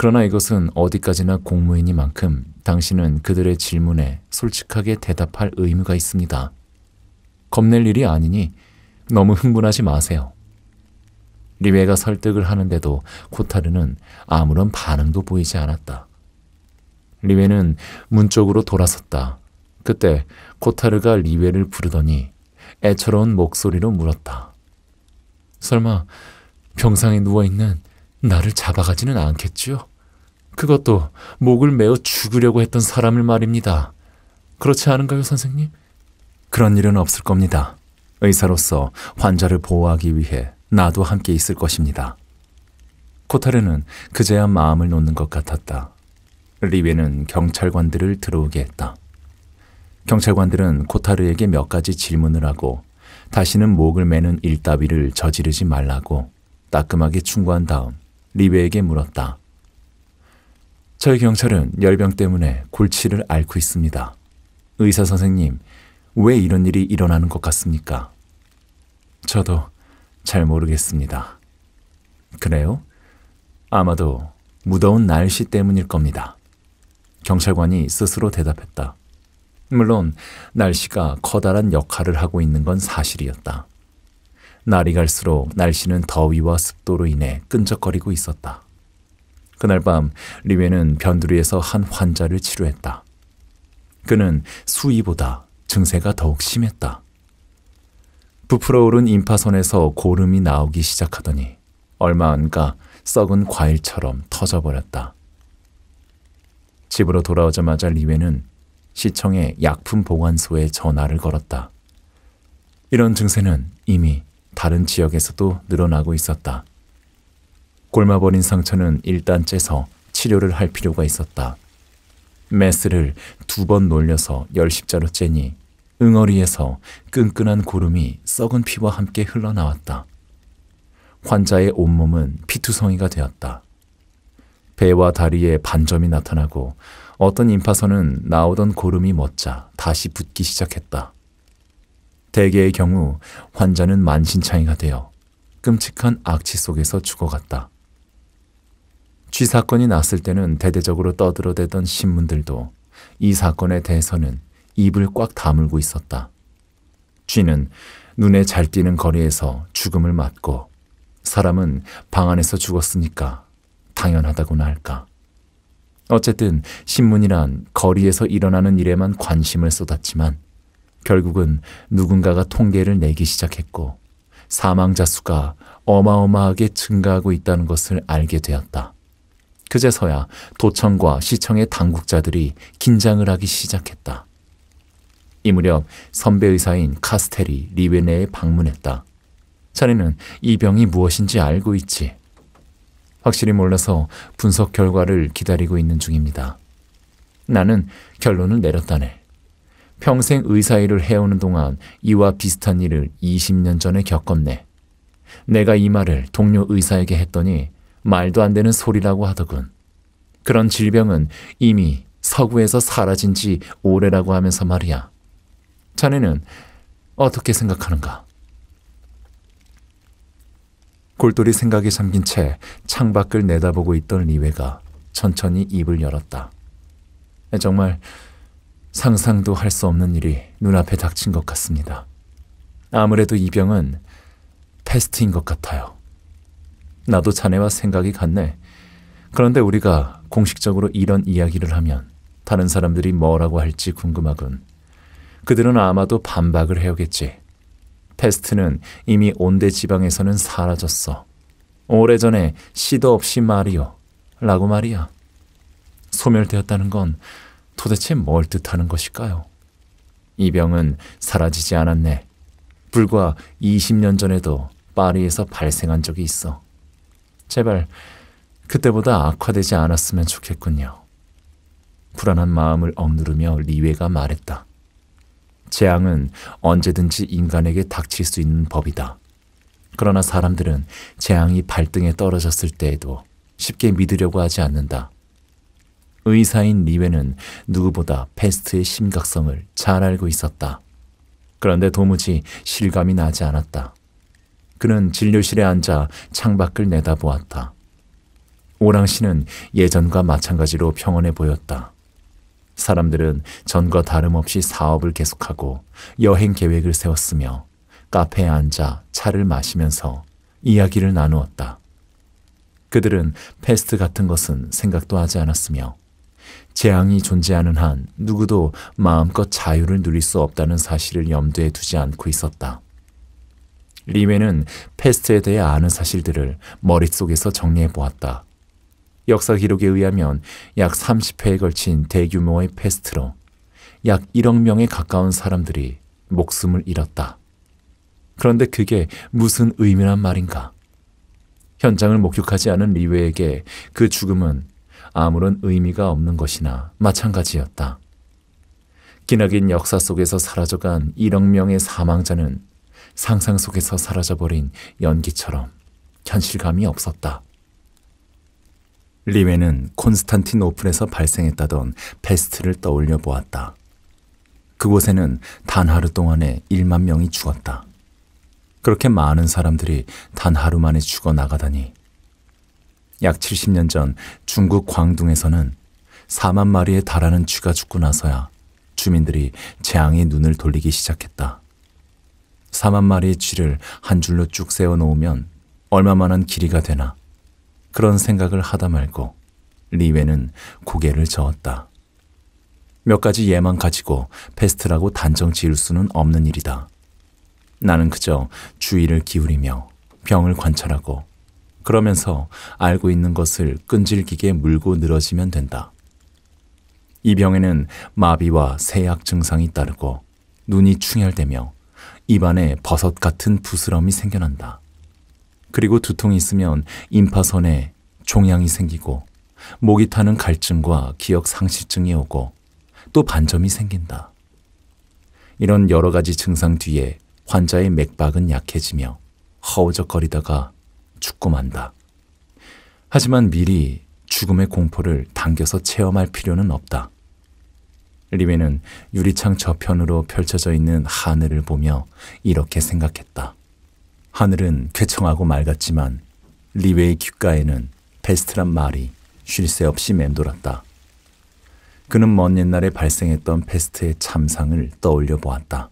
그러나 이것은 어디까지나 공무인이만큼 당신은 그들의 질문에 솔직하게 대답할 의무가 있습니다. 겁낼 일이 아니니 너무 흥분하지 마세요. 리베가 설득을 하는데도 코타르는 아무런 반응도 보이지 않았다. 리베는 문 쪽으로 돌아섰다. 그때 코타르가 리베를 부르더니 애처로운 목소리로 물었다. 설마 병상에 누워있는 나를 잡아가지는 않겠지요? 그것도 목을 메어 죽으려고 했던 사람을 말입니다. 그렇지 않은가요, 선생님? 그런 일은 없을 겁니다. 의사로서 환자를 보호하기 위해 나도 함께 있을 것입니다. 코타르는 그제야 마음을 놓는 것 같았다. 리베는 경찰관들을 들어오게 했다. 경찰관들은 코타르에게 몇 가지 질문을 하고 다시는 목을 매는 일 따위를 저지르지 말라고 따끔하게 충고한 다음 리베에게 물었다. 저희 경찰은 열병 때문에 골치를 앓고 있습니다. 의사 선생님, 왜 이런 일이 일어나는 것 같습니까? 저도 잘 모르겠습니다. 그래요? 아마도 무더운 날씨 때문일 겁니다. 경찰관이 스스로 대답했다. 물론 날씨가 커다란 역할을 하고 있는 건 사실이었다. 날이 갈수록 날씨는 더위와 습도로 인해 끈적거리고 있었다. 그날 밤 리웨는 변두리에서 한 환자를 치료했다. 그는 수위보다 증세가 더욱 심했다. 부풀어 오른 임파선에서 고름이 나오기 시작하더니 얼마 안가 썩은 과일처럼 터져버렸다. 집으로 돌아오자마자 리웨는 시청의 약품 보관소에 전화를 걸었다. 이런 증세는 이미 다른 지역에서도 늘어나고 있었다. 골마버린 상처는 일단 째서 치료를 할 필요가 있었다. 메스를 두 번 놀려서 열십자로 째니 응어리에서 끈끈한 고름이 썩은 피와 함께 흘러나왔다. 환자의 온몸은 피투성이가 되었다. 배와 다리에 반점이 나타나고 어떤 임파선은 나오던 고름이 멎자 다시 붙기 시작했다. 대개의 경우 환자는 만신창이가 되어 끔찍한 악취 속에서 죽어갔다. 쥐 사건이 났을 때는 대대적으로 떠들어대던 신문들도 이 사건에 대해서는 입을 꽉 다물고 있었다. 쥐는 눈에 잘 띄는 거리에서 죽음을 맞고 사람은 방 안에서 죽었으니까 당연하다고나 할까. 어쨌든 신문이란 거리에서 일어나는 일에만 관심을 쏟았지만 결국은 누군가가 통계를 내기 시작했고 사망자 수가 어마어마하게 증가하고 있다는 것을 알게 되었다. 그제서야 도청과 시청의 당국자들이 긴장을 하기 시작했다. 이 무렵 선배 의사인 카스텔이 리베네에 방문했다. 자네는 이 병이 무엇인지 알고 있지. 확실히 몰라서 분석 결과를 기다리고 있는 중입니다. 나는 결론을 내렸다네. 평생 의사 일을 해오는 동안 이와 비슷한 일을 20년 전에 겪었네. 내가 이 말을 동료 의사에게 했더니 말도 안 되는 소리라고 하더군. 그런 질병은 이미 서구에서 사라진 지 오래라고 하면서 말이야. 자네는 어떻게 생각하는가? 골똘히 생각에 잠긴 채 창밖을 내다보고 있던 리웨가 천천히 입을 열었다. 정말 상상도 할 수 없는 일이 눈앞에 닥친 것 같습니다. 아무래도 이 병은 패스트인 것 같아요. 나도 자네와 생각이 같네. 그런데 우리가 공식적으로 이런 이야기를 하면 다른 사람들이 뭐라고 할지 궁금하군. 그들은 아마도 반박을 해오겠지. 패스트는 이미 온대 지방에서는 사라졌어. 오래전에 시도 없이 말이요. 라고 말이야. 소멸되었다는 건 도대체 뭘 뜻하는 것일까요? 이 병은 사라지지 않았네. 불과 20년 전에도 파리에서 발생한 적이 있어. 제발 그때보다 악화되지 않았으면 좋겠군요. 불안한 마음을 억누르며 리웨가 말했다. 재앙은 언제든지 인간에게 닥칠 수 있는 법이다. 그러나 사람들은 재앙이 발등에 떨어졌을 때에도 쉽게 믿으려고 하지 않는다. 의사인 리웨는 누구보다 패스트의 심각성을 잘 알고 있었다. 그런데 도무지 실감이 나지 않았다. 그는 진료실에 앉아 창밖을 내다보았다. 오랑 씨는 예전과 마찬가지로 평온해 보였다. 사람들은 전과 다름없이 사업을 계속하고 여행 계획을 세웠으며 카페에 앉아 차를 마시면서 이야기를 나누었다. 그들은 페스트 같은 것은 생각도 하지 않았으며 재앙이 존재하는 한 누구도 마음껏 자유를 누릴 수 없다는 사실을 염두에 두지 않고 있었다. 리외는 페스트에 대해 아는 사실들을 머릿속에서 정리해 보았다. 역사 기록에 의하면 약 30회에 걸친 대규모의 패스트로 약 1억 명에 가까운 사람들이 목숨을 잃었다. 그런데 그게 무슨 의미란 말인가? 현장을 목격하지 않은 리웨에게 그 죽음은 아무런 의미가 없는 것이나 마찬가지였다. 기나긴 역사 속에서 사라져간 1억 명의 사망자는 상상 속에서 사라져버린 연기처럼 현실감이 없었다. 리웨는 콘스탄티노플에서 발생했다던 페스트를 떠올려 보았다. 그곳에는 단 하루 동안에 1만 명이 죽었다. 그렇게 많은 사람들이 단 하루 만에 죽어 나가다니. 약 70년 전 중국 광둥에서는 4만 마리에 달하는 쥐가 죽고 나서야 주민들이 재앙의 눈을 돌리기 시작했다. 4만 마리의 쥐를 한 줄로 쭉 세워 놓으면 얼마만한 길이가 되나 그런 생각을 하다 말고 리웨는 고개를 저었다. 몇 가지 예만 가지고 패스트라고 단정 지을 수는 없는 일이다. 나는 그저 주의를 기울이며 병을 관찰하고 그러면서 알고 있는 것을 끈질기게 물고 늘어지면 된다. 이 병에는 마비와 세약 증상이 따르고 눈이 충혈되며 입안에 버섯 같은 부스럼이 생겨난다. 그리고 두통이 있으면 임파선에 종양이 생기고 목이 타는 갈증과 기억 상실증이 오고 또 반점이 생긴다. 이런 여러 가지 증상 뒤에 환자의 맥박은 약해지며 허우적거리다가 죽고 만다. 하지만 미리 죽음의 공포를 당겨서 체험할 필요는 없다. 리외는 유리창 저편으로 펼쳐져 있는 하늘을 보며 이렇게 생각했다. 하늘은 쾌청하고 맑았지만 리외의 귓가에는 페스트란 말이 쉴 새 없이 맴돌았다. 그는 먼 옛날에 발생했던 페스트의 참상을 떠올려 보았다.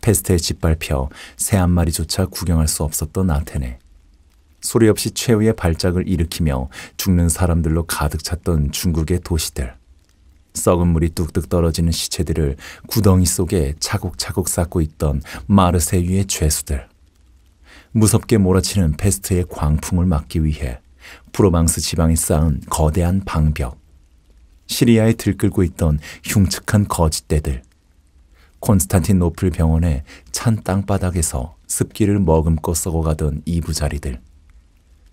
페스트에 짓밟혀 새 한 마리조차 구경할 수 없었던 아테네. 소리 없이 최후의 발작을 일으키며 죽는 사람들로 가득 찼던 중국의 도시들. 썩은 물이 뚝뚝 떨어지는 시체들을 구덩이 속에 차곡차곡 쌓고 있던 마르세 유의 죄수들. 무섭게 몰아치는 페스트의 광풍을 막기 위해 프로방스 지방에 쌓은 거대한 방벽. 시리아에 들끓고 있던 흉측한 거짓대들. 콘스탄틴노플 병원의 찬 땅바닥에서 습기를 머금고 썩어가던 이부자리들.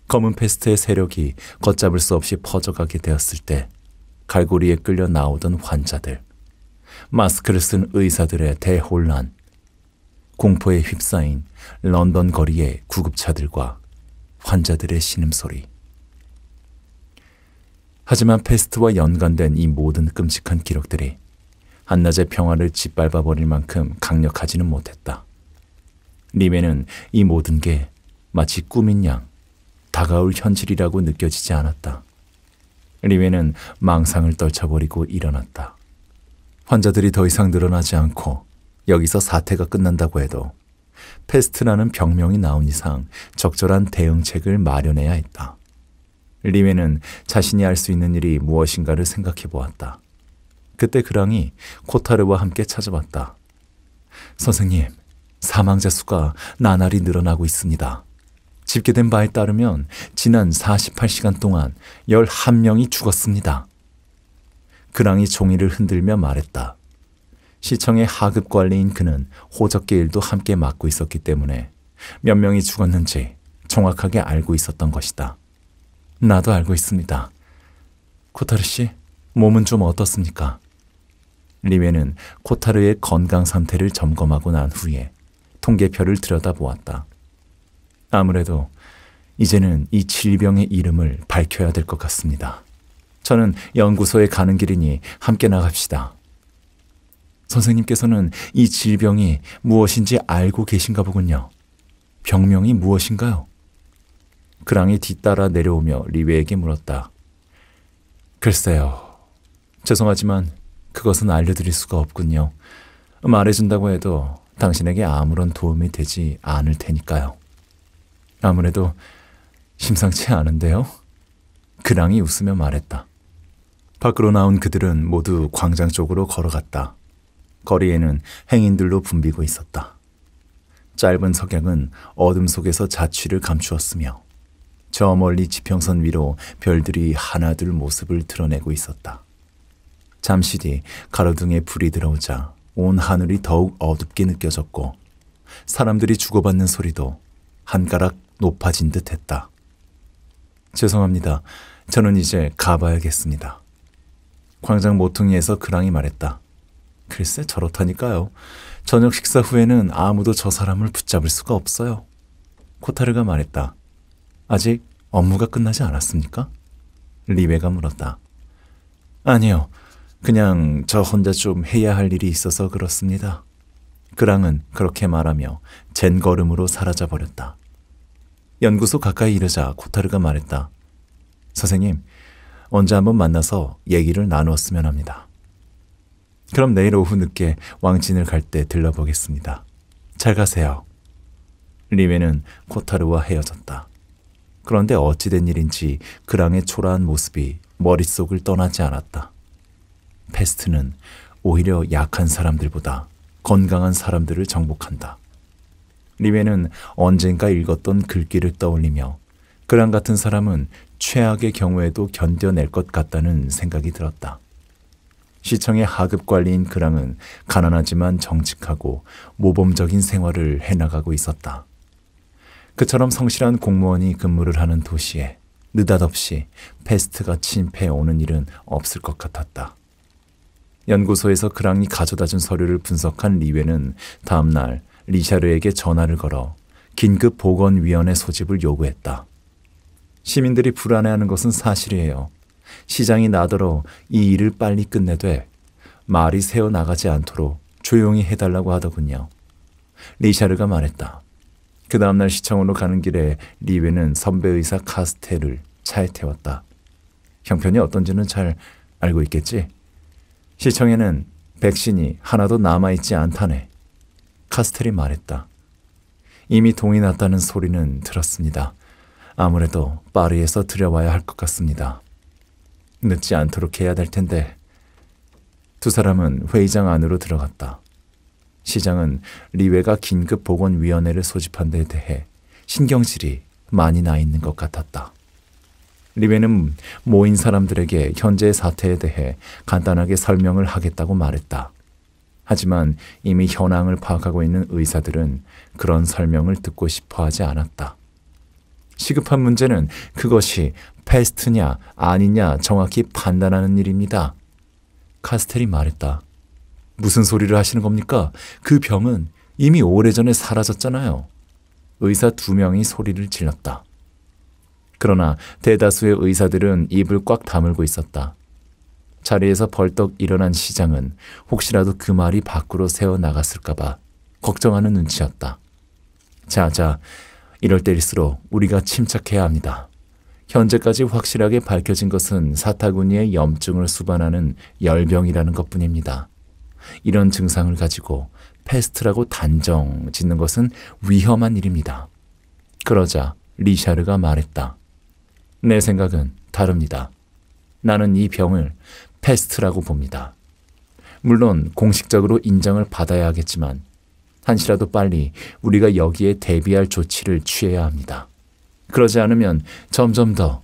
검은 페스트의 세력이 걷잡을 수 없이 퍼져가게 되었을 때 갈고리에 끌려 나오던 환자들, 마스크를 쓴 의사들의 대혼란, 공포에 휩싸인 런던 거리의 구급차들과 환자들의 신음소리. 하지만 페스트와 연관된 이 모든 끔찍한 기록들이 한낮의 평화를 짓밟아 버릴 만큼 강력하지는 못했다. 리외는 이 모든 게 마치 꿈인 양 다가올 현실이라고 느껴지지 않았다. 리외는 망상을 떨쳐버리고 일어났다. 환자들이 더 이상 늘어나지 않고 여기서 사태가 끝난다고 해도 페스트라는 병명이 나온 이상 적절한 대응책을 마련해야 했다. 리외는 자신이 할 수 있는 일이 무엇인가를 생각해 보았다. 그때 그랑이 코타르와 함께 찾아왔다. 선생님, 사망자 수가 나날이 늘어나고 있습니다. 집계된 바에 따르면 지난 48시간 동안 11명이 죽었습니다. 그랑이 종이를 흔들며 말했다. 시청의 하급 관리인 그는 호적계 일도 함께 맡고 있었기 때문에 몇 명이 죽었는지 정확하게 알고 있었던 것이다. 나도 알고 있습니다. 코타르 씨, 몸은 좀 어떻습니까? 리메는 코타르의 건강 상태를 점검하고 난 후에 통계표를 들여다보았다. 아무래도 이제는 이 질병의 이름을 밝혀야 될 것 같습니다. 저는 연구소에 가는 길이니 함께 나갑시다. 선생님께서는 이 질병이 무엇인지 알고 계신가 보군요. 병명이 무엇인가요? 그랑이 뒤따라 내려오며 리웨에게 물었다. 글쎄요. 죄송하지만 그것은 알려드릴 수가 없군요. 말해준다고 해도 당신에게 아무런 도움이 되지 않을 테니까요. 아무래도 심상치 않은데요? 그랑이 웃으며 말했다. 밖으로 나온 그들은 모두 광장 쪽으로 걸어갔다. 거리에는 행인들로 붐비고 있었다. 짧은 석양은 어둠 속에서 자취를 감추었으며 저 멀리 지평선 위로 별들이 하나둘 모습을 드러내고 있었다. 잠시 뒤 가로등에 불이 들어오자 온 하늘이 더욱 어둡게 느껴졌고 사람들이 주고받는 소리도 한 가락 높아진 듯 했다. 죄송합니다. 저는 이제 가봐야겠습니다. 광장 모퉁이에서 그랑이 말했다. 글쎄 저렇다니까요. 저녁 식사 후에는 아무도 저 사람을 붙잡을 수가 없어요. 코타르가 말했다. 아직 업무가 끝나지 않았습니까? 리베가 물었다. 아니요. 그냥 저 혼자 좀 해야 할 일이 있어서 그렇습니다. 그랑은 그렇게 말하며 젠 걸음으로 사라져 버렸다. 연구소 가까이 이르자 코타르가 말했다. 선생님, 언제 한번 만나서 얘기를 나누었으면 합니다. 그럼 내일 오후 늦게 왕진을 갈 때 들러보겠습니다. 잘 가세요. 리메는 코타르와 헤어졌다. 그런데 어찌된 일인지 그랑의 초라한 모습이 머릿속을 떠나지 않았다. 페스트는 오히려 약한 사람들보다 건강한 사람들을 정복한다. 리메는 언젠가 읽었던 글귀를 떠올리며 그랑 같은 사람은 최악의 경우에도 견뎌낼 것 같다는 생각이 들었다. 시청의 하급 관리인 그랑은 가난하지만 정직하고 모범적인 생활을 해나가고 있었다. 그처럼 성실한 공무원이 근무를 하는 도시에 느닷없이 패스트가 침패해 오는 일은 없을 것 같았다. 연구소에서 그랑이 가져다 준 서류를 분석한 리웨는 다음날 리샤르에게 전화를 걸어 긴급 보건위원회 소집을 요구했다. 시민들이 불안해하는 것은 사실이에요. 시장이 나더러 이 일을 빨리 끝내되 말이 새어 나가지 않도록 조용히 해달라고 하더군요. 리샤르가 말했다. 그 다음날 시청으로 가는 길에 리웨는 선배 의사 카스텔을 차에 태웠다. 형편이 어떤지는 잘 알고 있겠지? 시청에는 백신이 하나도 남아있지 않다네. 카스텔이 말했다. 이미 동이 났다는 소리는 들었습니다. 아무래도 파리에서 들여와야 할 것 같습니다. 늦지 않도록 해야 될 텐데. 두 사람은 회의장 안으로 들어갔다. 시장은 리웨가 긴급 보건위원회를 소집한 데 대해 신경질이 많이 나 있는 것 같았다. 리웨는 모인 사람들에게 현재 사태에 대해 간단하게 설명을 하겠다고 말했다. 하지만 이미 현황을 파악하고 있는 의사들은 그런 설명을 듣고 싶어 하지 않았다. 시급한 문제는 그것이 패스트냐 아니냐 정확히 판단하는 일입니다. 카스텔이 말했다. 무슨 소리를 하시는 겁니까? 그 병은 이미 오래전에 사라졌잖아요. 의사 두 명이 소리를 질렀다. 그러나 대다수의 의사들은 입을 꽉 다물고 있었다. 자리에서 벌떡 일어난 시장은 혹시라도 그 말이 밖으로 새어 나갔을까봐 걱정하는 눈치였다. 자, 자, 이럴 때일수록 우리가 침착해야 합니다. 현재까지 확실하게 밝혀진 것은 사타구니의 염증을 수반하는 열병이라는 것 뿐입니다. 이런 증상을 가지고 패스트라고 단정 짓는 것은 위험한 일입니다. 그러자 리샤르가 말했다. 내 생각은 다릅니다. 나는 이 병을 패스트라고 봅니다. 물론 공식적으로 인정을 받아야 하겠지만 한시라도 빨리 우리가 여기에 대비할 조치를 취해야 합니다. 그러지 않으면 점점 더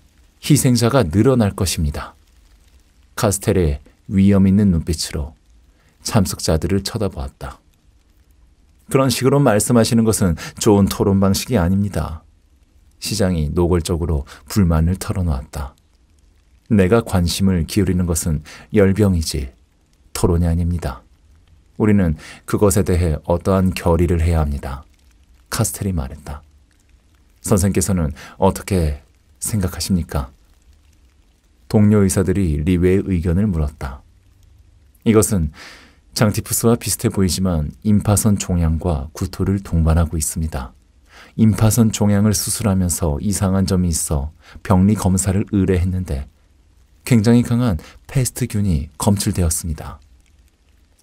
희생자가 늘어날 것입니다. 카스텔의 위험 있는 눈빛으로 참석자들을 쳐다보았다. 그런 식으로 말씀하시는 것은 좋은 토론 방식이 아닙니다. 시장이 노골적으로 불만을 털어놓았다. 내가 관심을 기울이는 것은 열병이지 토론이 아닙니다. 우리는 그것에 대해 어떠한 결의를 해야 합니다. 카스텔이 말했다. 선생께서는 어떻게 생각하십니까? 동료 의사들이 리웨의 의견을 물었다. 이것은 장티푸스와 비슷해 보이지만 임파선 종양과 구토를 동반하고 있습니다. 임파선 종양을 수술하면서 이상한 점이 있어 병리 검사를 의뢰했는데 굉장히 강한 패스트균이 검출되었습니다.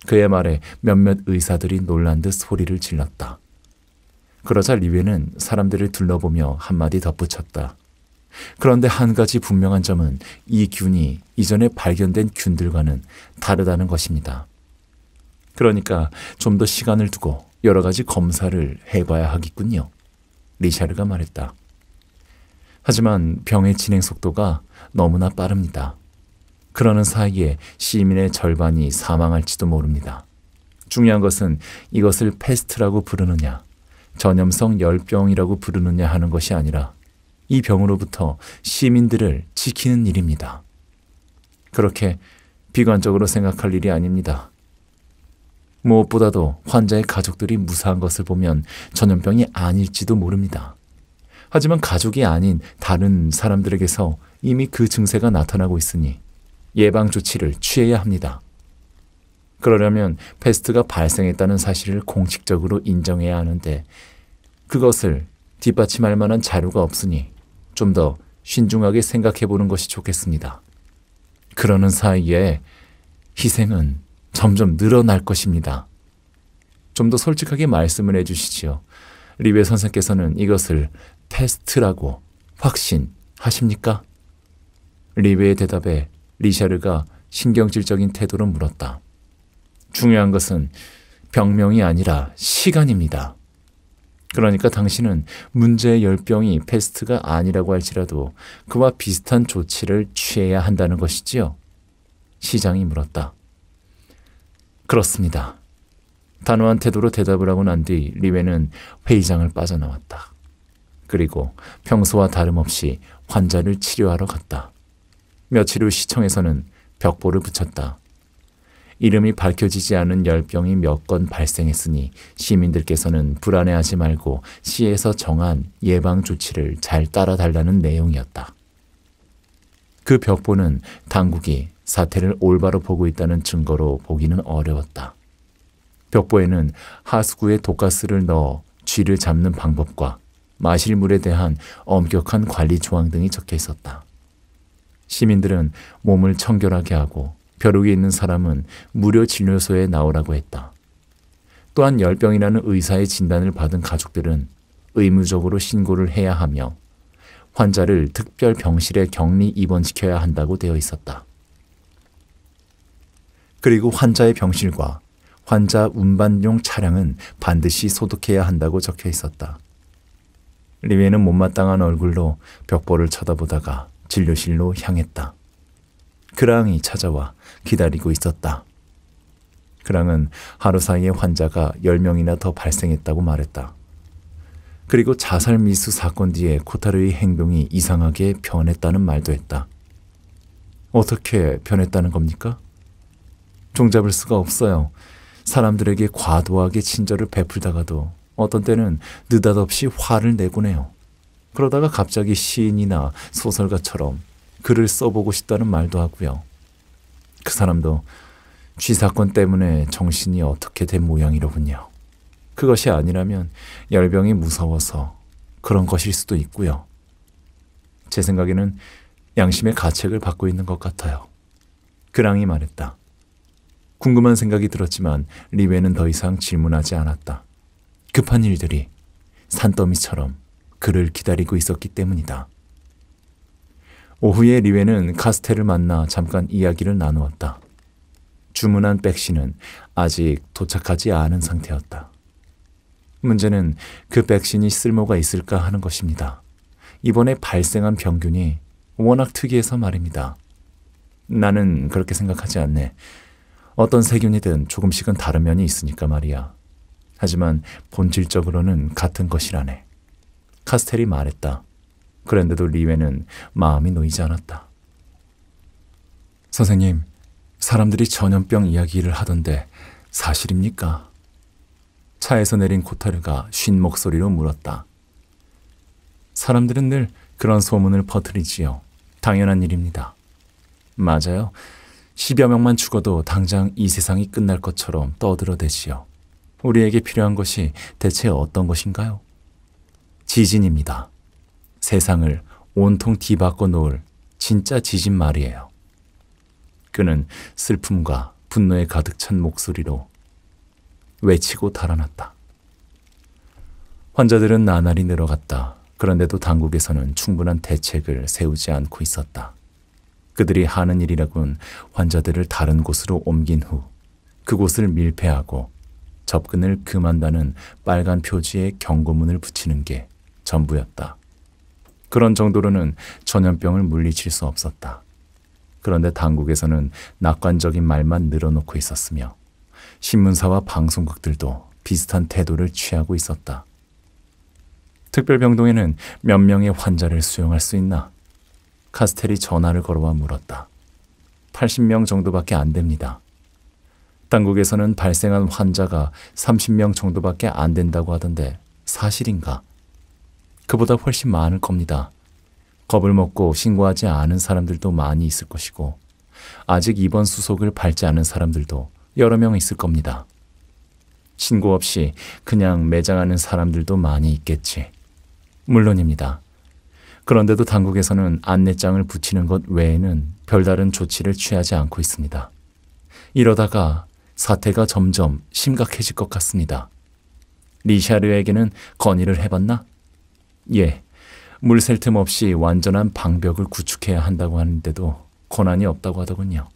그의 말에 몇몇 의사들이 놀란 듯 소리를 질렀다. 그러자 리웨는 사람들을 둘러보며 한마디 덧붙였다. 그런데 한 가지 분명한 점은 이 균이 이전에 발견된 균들과는 다르다는 것입니다. 그러니까 좀 더 시간을 두고 여러 가지 검사를 해봐야 하겠군요. 리샤르가 말했다. 하지만 병의 진행 속도가 너무나 빠릅니다. 그러는 사이에 시민의 절반이 사망할지도 모릅니다. 중요한 것은 이것을 패스트라고 부르느냐, 전염성 열병이라고 부르느냐 하는 것이 아니라 이 병으로부터 시민들을 지키는 일입니다. 그렇게 비관적으로 생각할 일이 아닙니다. 무엇보다도 환자의 가족들이 무사한 것을 보면 전염병이 아닐지도 모릅니다. 하지만 가족이 아닌 다른 사람들에게서 이미 그 증세가 나타나고 있으니 예방 조치를 취해야 합니다. 그러려면 페스트가 발생했다는 사실을 공식적으로 인정해야 하는데 그것을 뒷받침할 만한 자료가 없으니 좀 더 신중하게 생각해 보는 것이 좋겠습니다. 그러는 사이에 희생은 점점 늘어날 것입니다. 좀 더 솔직하게 말씀을 해 주시지요. 리외 선생께서는 이것을 페스트라고 확신하십니까? 리외의 대답에 리샤르가 신경질적인 태도로 물었다. 중요한 것은 병명이 아니라 시간입니다. 그러니까 당신은 문제의 열병이 페스트가 아니라고 할지라도 그와 비슷한 조치를 취해야 한다는 것이지요? 시장이 물었다. 그렇습니다. 단호한 태도로 대답을 하고 난 뒤 리외는 회의장을 빠져나왔다. 그리고 평소와 다름없이 환자를 치료하러 갔다. 며칠 후 시청에서는 벽보를 붙였다. 이름이 밝혀지지 않은 열병이 몇 건 발생했으니 시민들께서는 불안해하지 말고 시에서 정한 예방 조치를 잘 따라달라는 내용이었다. 그 벽보는 당국이 사태를 올바로 보고 있다는 증거로 보기는 어려웠다. 벽보에는 하수구에 독가스를 넣어 쥐를 잡는 방법과 마실 물에 대한 엄격한 관리 조항 등이 적혀 있었다. 시민들은 몸을 청결하게 하고 벼룩이 있는 사람은 무료 진료소에 나오라고 했다. 또한 열병이라는 의사의 진단을 받은 가족들은 의무적으로 신고를 해야 하며 환자를 특별 병실에 격리 입원시켜야 한다고 되어 있었다. 그리고 환자의 병실과 환자 운반용 차량은 반드시 소독해야 한다고 적혀 있었다. 리웨는 못마땅한 얼굴로 벽보를 쳐다보다가 진료실로 향했다. 그랑이 찾아와 기다리고 있었다. 그랑은 하루 사이에 환자가 10명이나 더 발생했다고 말했다. 그리고 자살 미수 사건 뒤에 코타르의 행동이 이상하게 변했다는 말도 했다. 어떻게 변했다는 겁니까? 종잡을 수가 없어요. 사람들에게 과도하게 친절을 베풀다가도 어떤 때는 느닷없이 화를 내곤 해요. 그러다가 갑자기 시인이나 소설가처럼 글을 써보고 싶다는 말도 하고요. 그 사람도 쥐 사건 때문에 정신이 어떻게 된 모양이로군요. 그것이 아니라면 열병이 무서워서 그런 것일 수도 있고요. 제 생각에는 양심의 가책을 받고 있는 것 같아요. 그랑이 말했다. 궁금한 생각이 들었지만 리웨는 더 이상 질문하지 않았다. 급한 일들이 산더미처럼 그를 기다리고 있었기 때문이다. 오후에 리웨는 카스텔을 만나 잠깐 이야기를 나누었다. 주문한 백신은 아직 도착하지 않은 상태였다. 문제는 그 백신이 쓸모가 있을까 하는 것입니다. 이번에 발생한 병균이 워낙 특이해서 말입니다. 나는 그렇게 생각하지 않네. 어떤 세균이든 조금씩은 다른 면이 있으니까 말이야. 하지만 본질적으로는 같은 것이라네. 카스텔이 말했다. 그런데도 리웨는 마음이 놓이지 않았다. 선생님, 사람들이 전염병 이야기를 하던데 사실입니까? 차에서 내린 코타르가 쉰 목소리로 물었다. 사람들은 늘 그런 소문을 퍼뜨리지요. 당연한 일입니다. 맞아요. 10여 명만 죽어도 당장 이 세상이 끝날 것처럼 떠들어대지요. 우리에게 필요한 것이 대체 어떤 것인가요? 지진입니다. 세상을 온통 뒤바꿔 놓을 진짜 지진 말이에요. 그는 슬픔과 분노에 가득 찬 목소리로 외치고 달아났다. 환자들은 나날이 늘어갔다. 그런데도 당국에서는 충분한 대책을 세우지 않고 있었다. 그들이 하는 일이라곤 환자들을 다른 곳으로 옮긴 후 그곳을 밀폐하고 접근을 금한다는 빨간 표지에 경고문을 붙이는 게 전부였다. 그런 정도로는 전염병을 물리칠 수 없었다. 그런데 당국에서는 낙관적인 말만 늘어놓고 있었으며 신문사와 방송국들도 비슷한 태도를 취하고 있었다. 특별병동에는 몇 명의 환자를 수용할 수 있나? 카스텔이 전화를 걸어와 물었다. 80명 정도밖에 안 됩니다. 당국에서는 발생한 환자가 30명 정도밖에 안 된다고 하던데 사실인가? 그보다 훨씬 많을 겁니다. 겁을 먹고 신고하지 않은 사람들도 많이 있을 것이고 아직 입원 수속을 밟지 않은 사람들도 여러 명 있을 겁니다. 신고 없이 그냥 매장하는 사람들도 많이 있겠지. 물론입니다. 그런데도 당국에서는 안내장을 붙이는 것 외에는 별다른 조치를 취하지 않고 있습니다. 이러다가 사태가 점점 심각해질 것 같습니다. 리샤르에게는 건의를 해봤나? 예. 물 셀 틈 없이 완전한 방벽을 구축해야 한다고 하는데도 권한이 없다고 하더군요.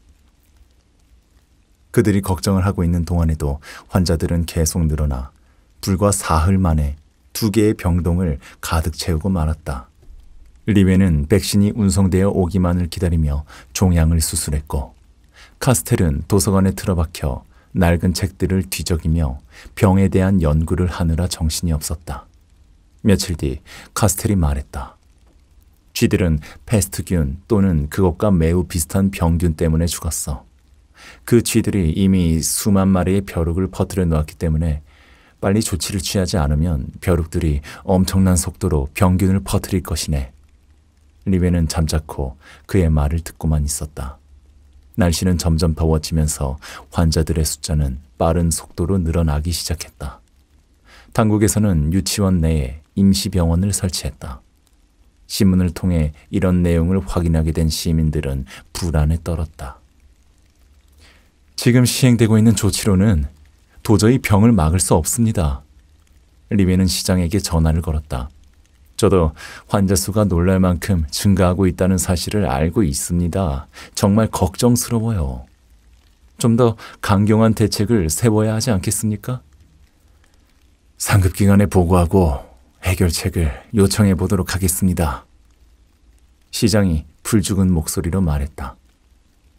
그들이 걱정을 하고 있는 동안에도 환자들은 계속 늘어나 불과 사흘 만에 두 개의 병동을 가득 채우고 말았다. 리웨는 백신이 운송되어 오기만을 기다리며 종양을 수술했고 카스텔은 도서관에 틀어박혀 낡은 책들을 뒤적이며 병에 대한 연구를 하느라 정신이 없었다. 며칠 뒤 카스텔이 말했다. 쥐들은 패스트균 또는 그것과 매우 비슷한 병균 때문에 죽었어. 그 쥐들이 이미 수만 마리의 벼룩을 퍼뜨려 놓았기 때문에 빨리 조치를 취하지 않으면 벼룩들이 엄청난 속도로 병균을 퍼뜨릴 것이네. 리베는 잠자코 그의 말을 듣고만 있었다. 날씨는 점점 더워지면서 환자들의 숫자는 빠른 속도로 늘어나기 시작했다. 당국에서는 유치원 내에 임시병원을 설치했다. 신문을 통해 이런 내용을 확인하게 된 시민들은 불안에 떨었다. 지금 시행되고 있는 조치로는 도저히 병을 막을 수 없습니다. 리베는 시장에게 전화를 걸었다. 저도 환자 수가 놀랄 만큼 증가하고 있다는 사실을 알고 있습니다. 정말 걱정스러워요. 좀 더 강경한 대책을 세워야 하지 않겠습니까? 상급기관에 보고하고 해결책을 요청해 보도록 하겠습니다. 시장이 불죽은 목소리로 말했다.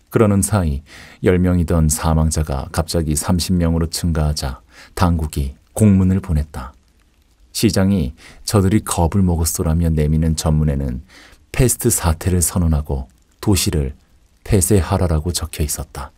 그러는 사이 10명이던 사망자가 갑자기 30명으로 증가하자 당국이 공문을 보냈다. 시장이 저들이 겁을 먹었소라며 내미는 전문에는 패스트 사태를 선언하고 도시를 폐쇄하라라고 적혀 있었다.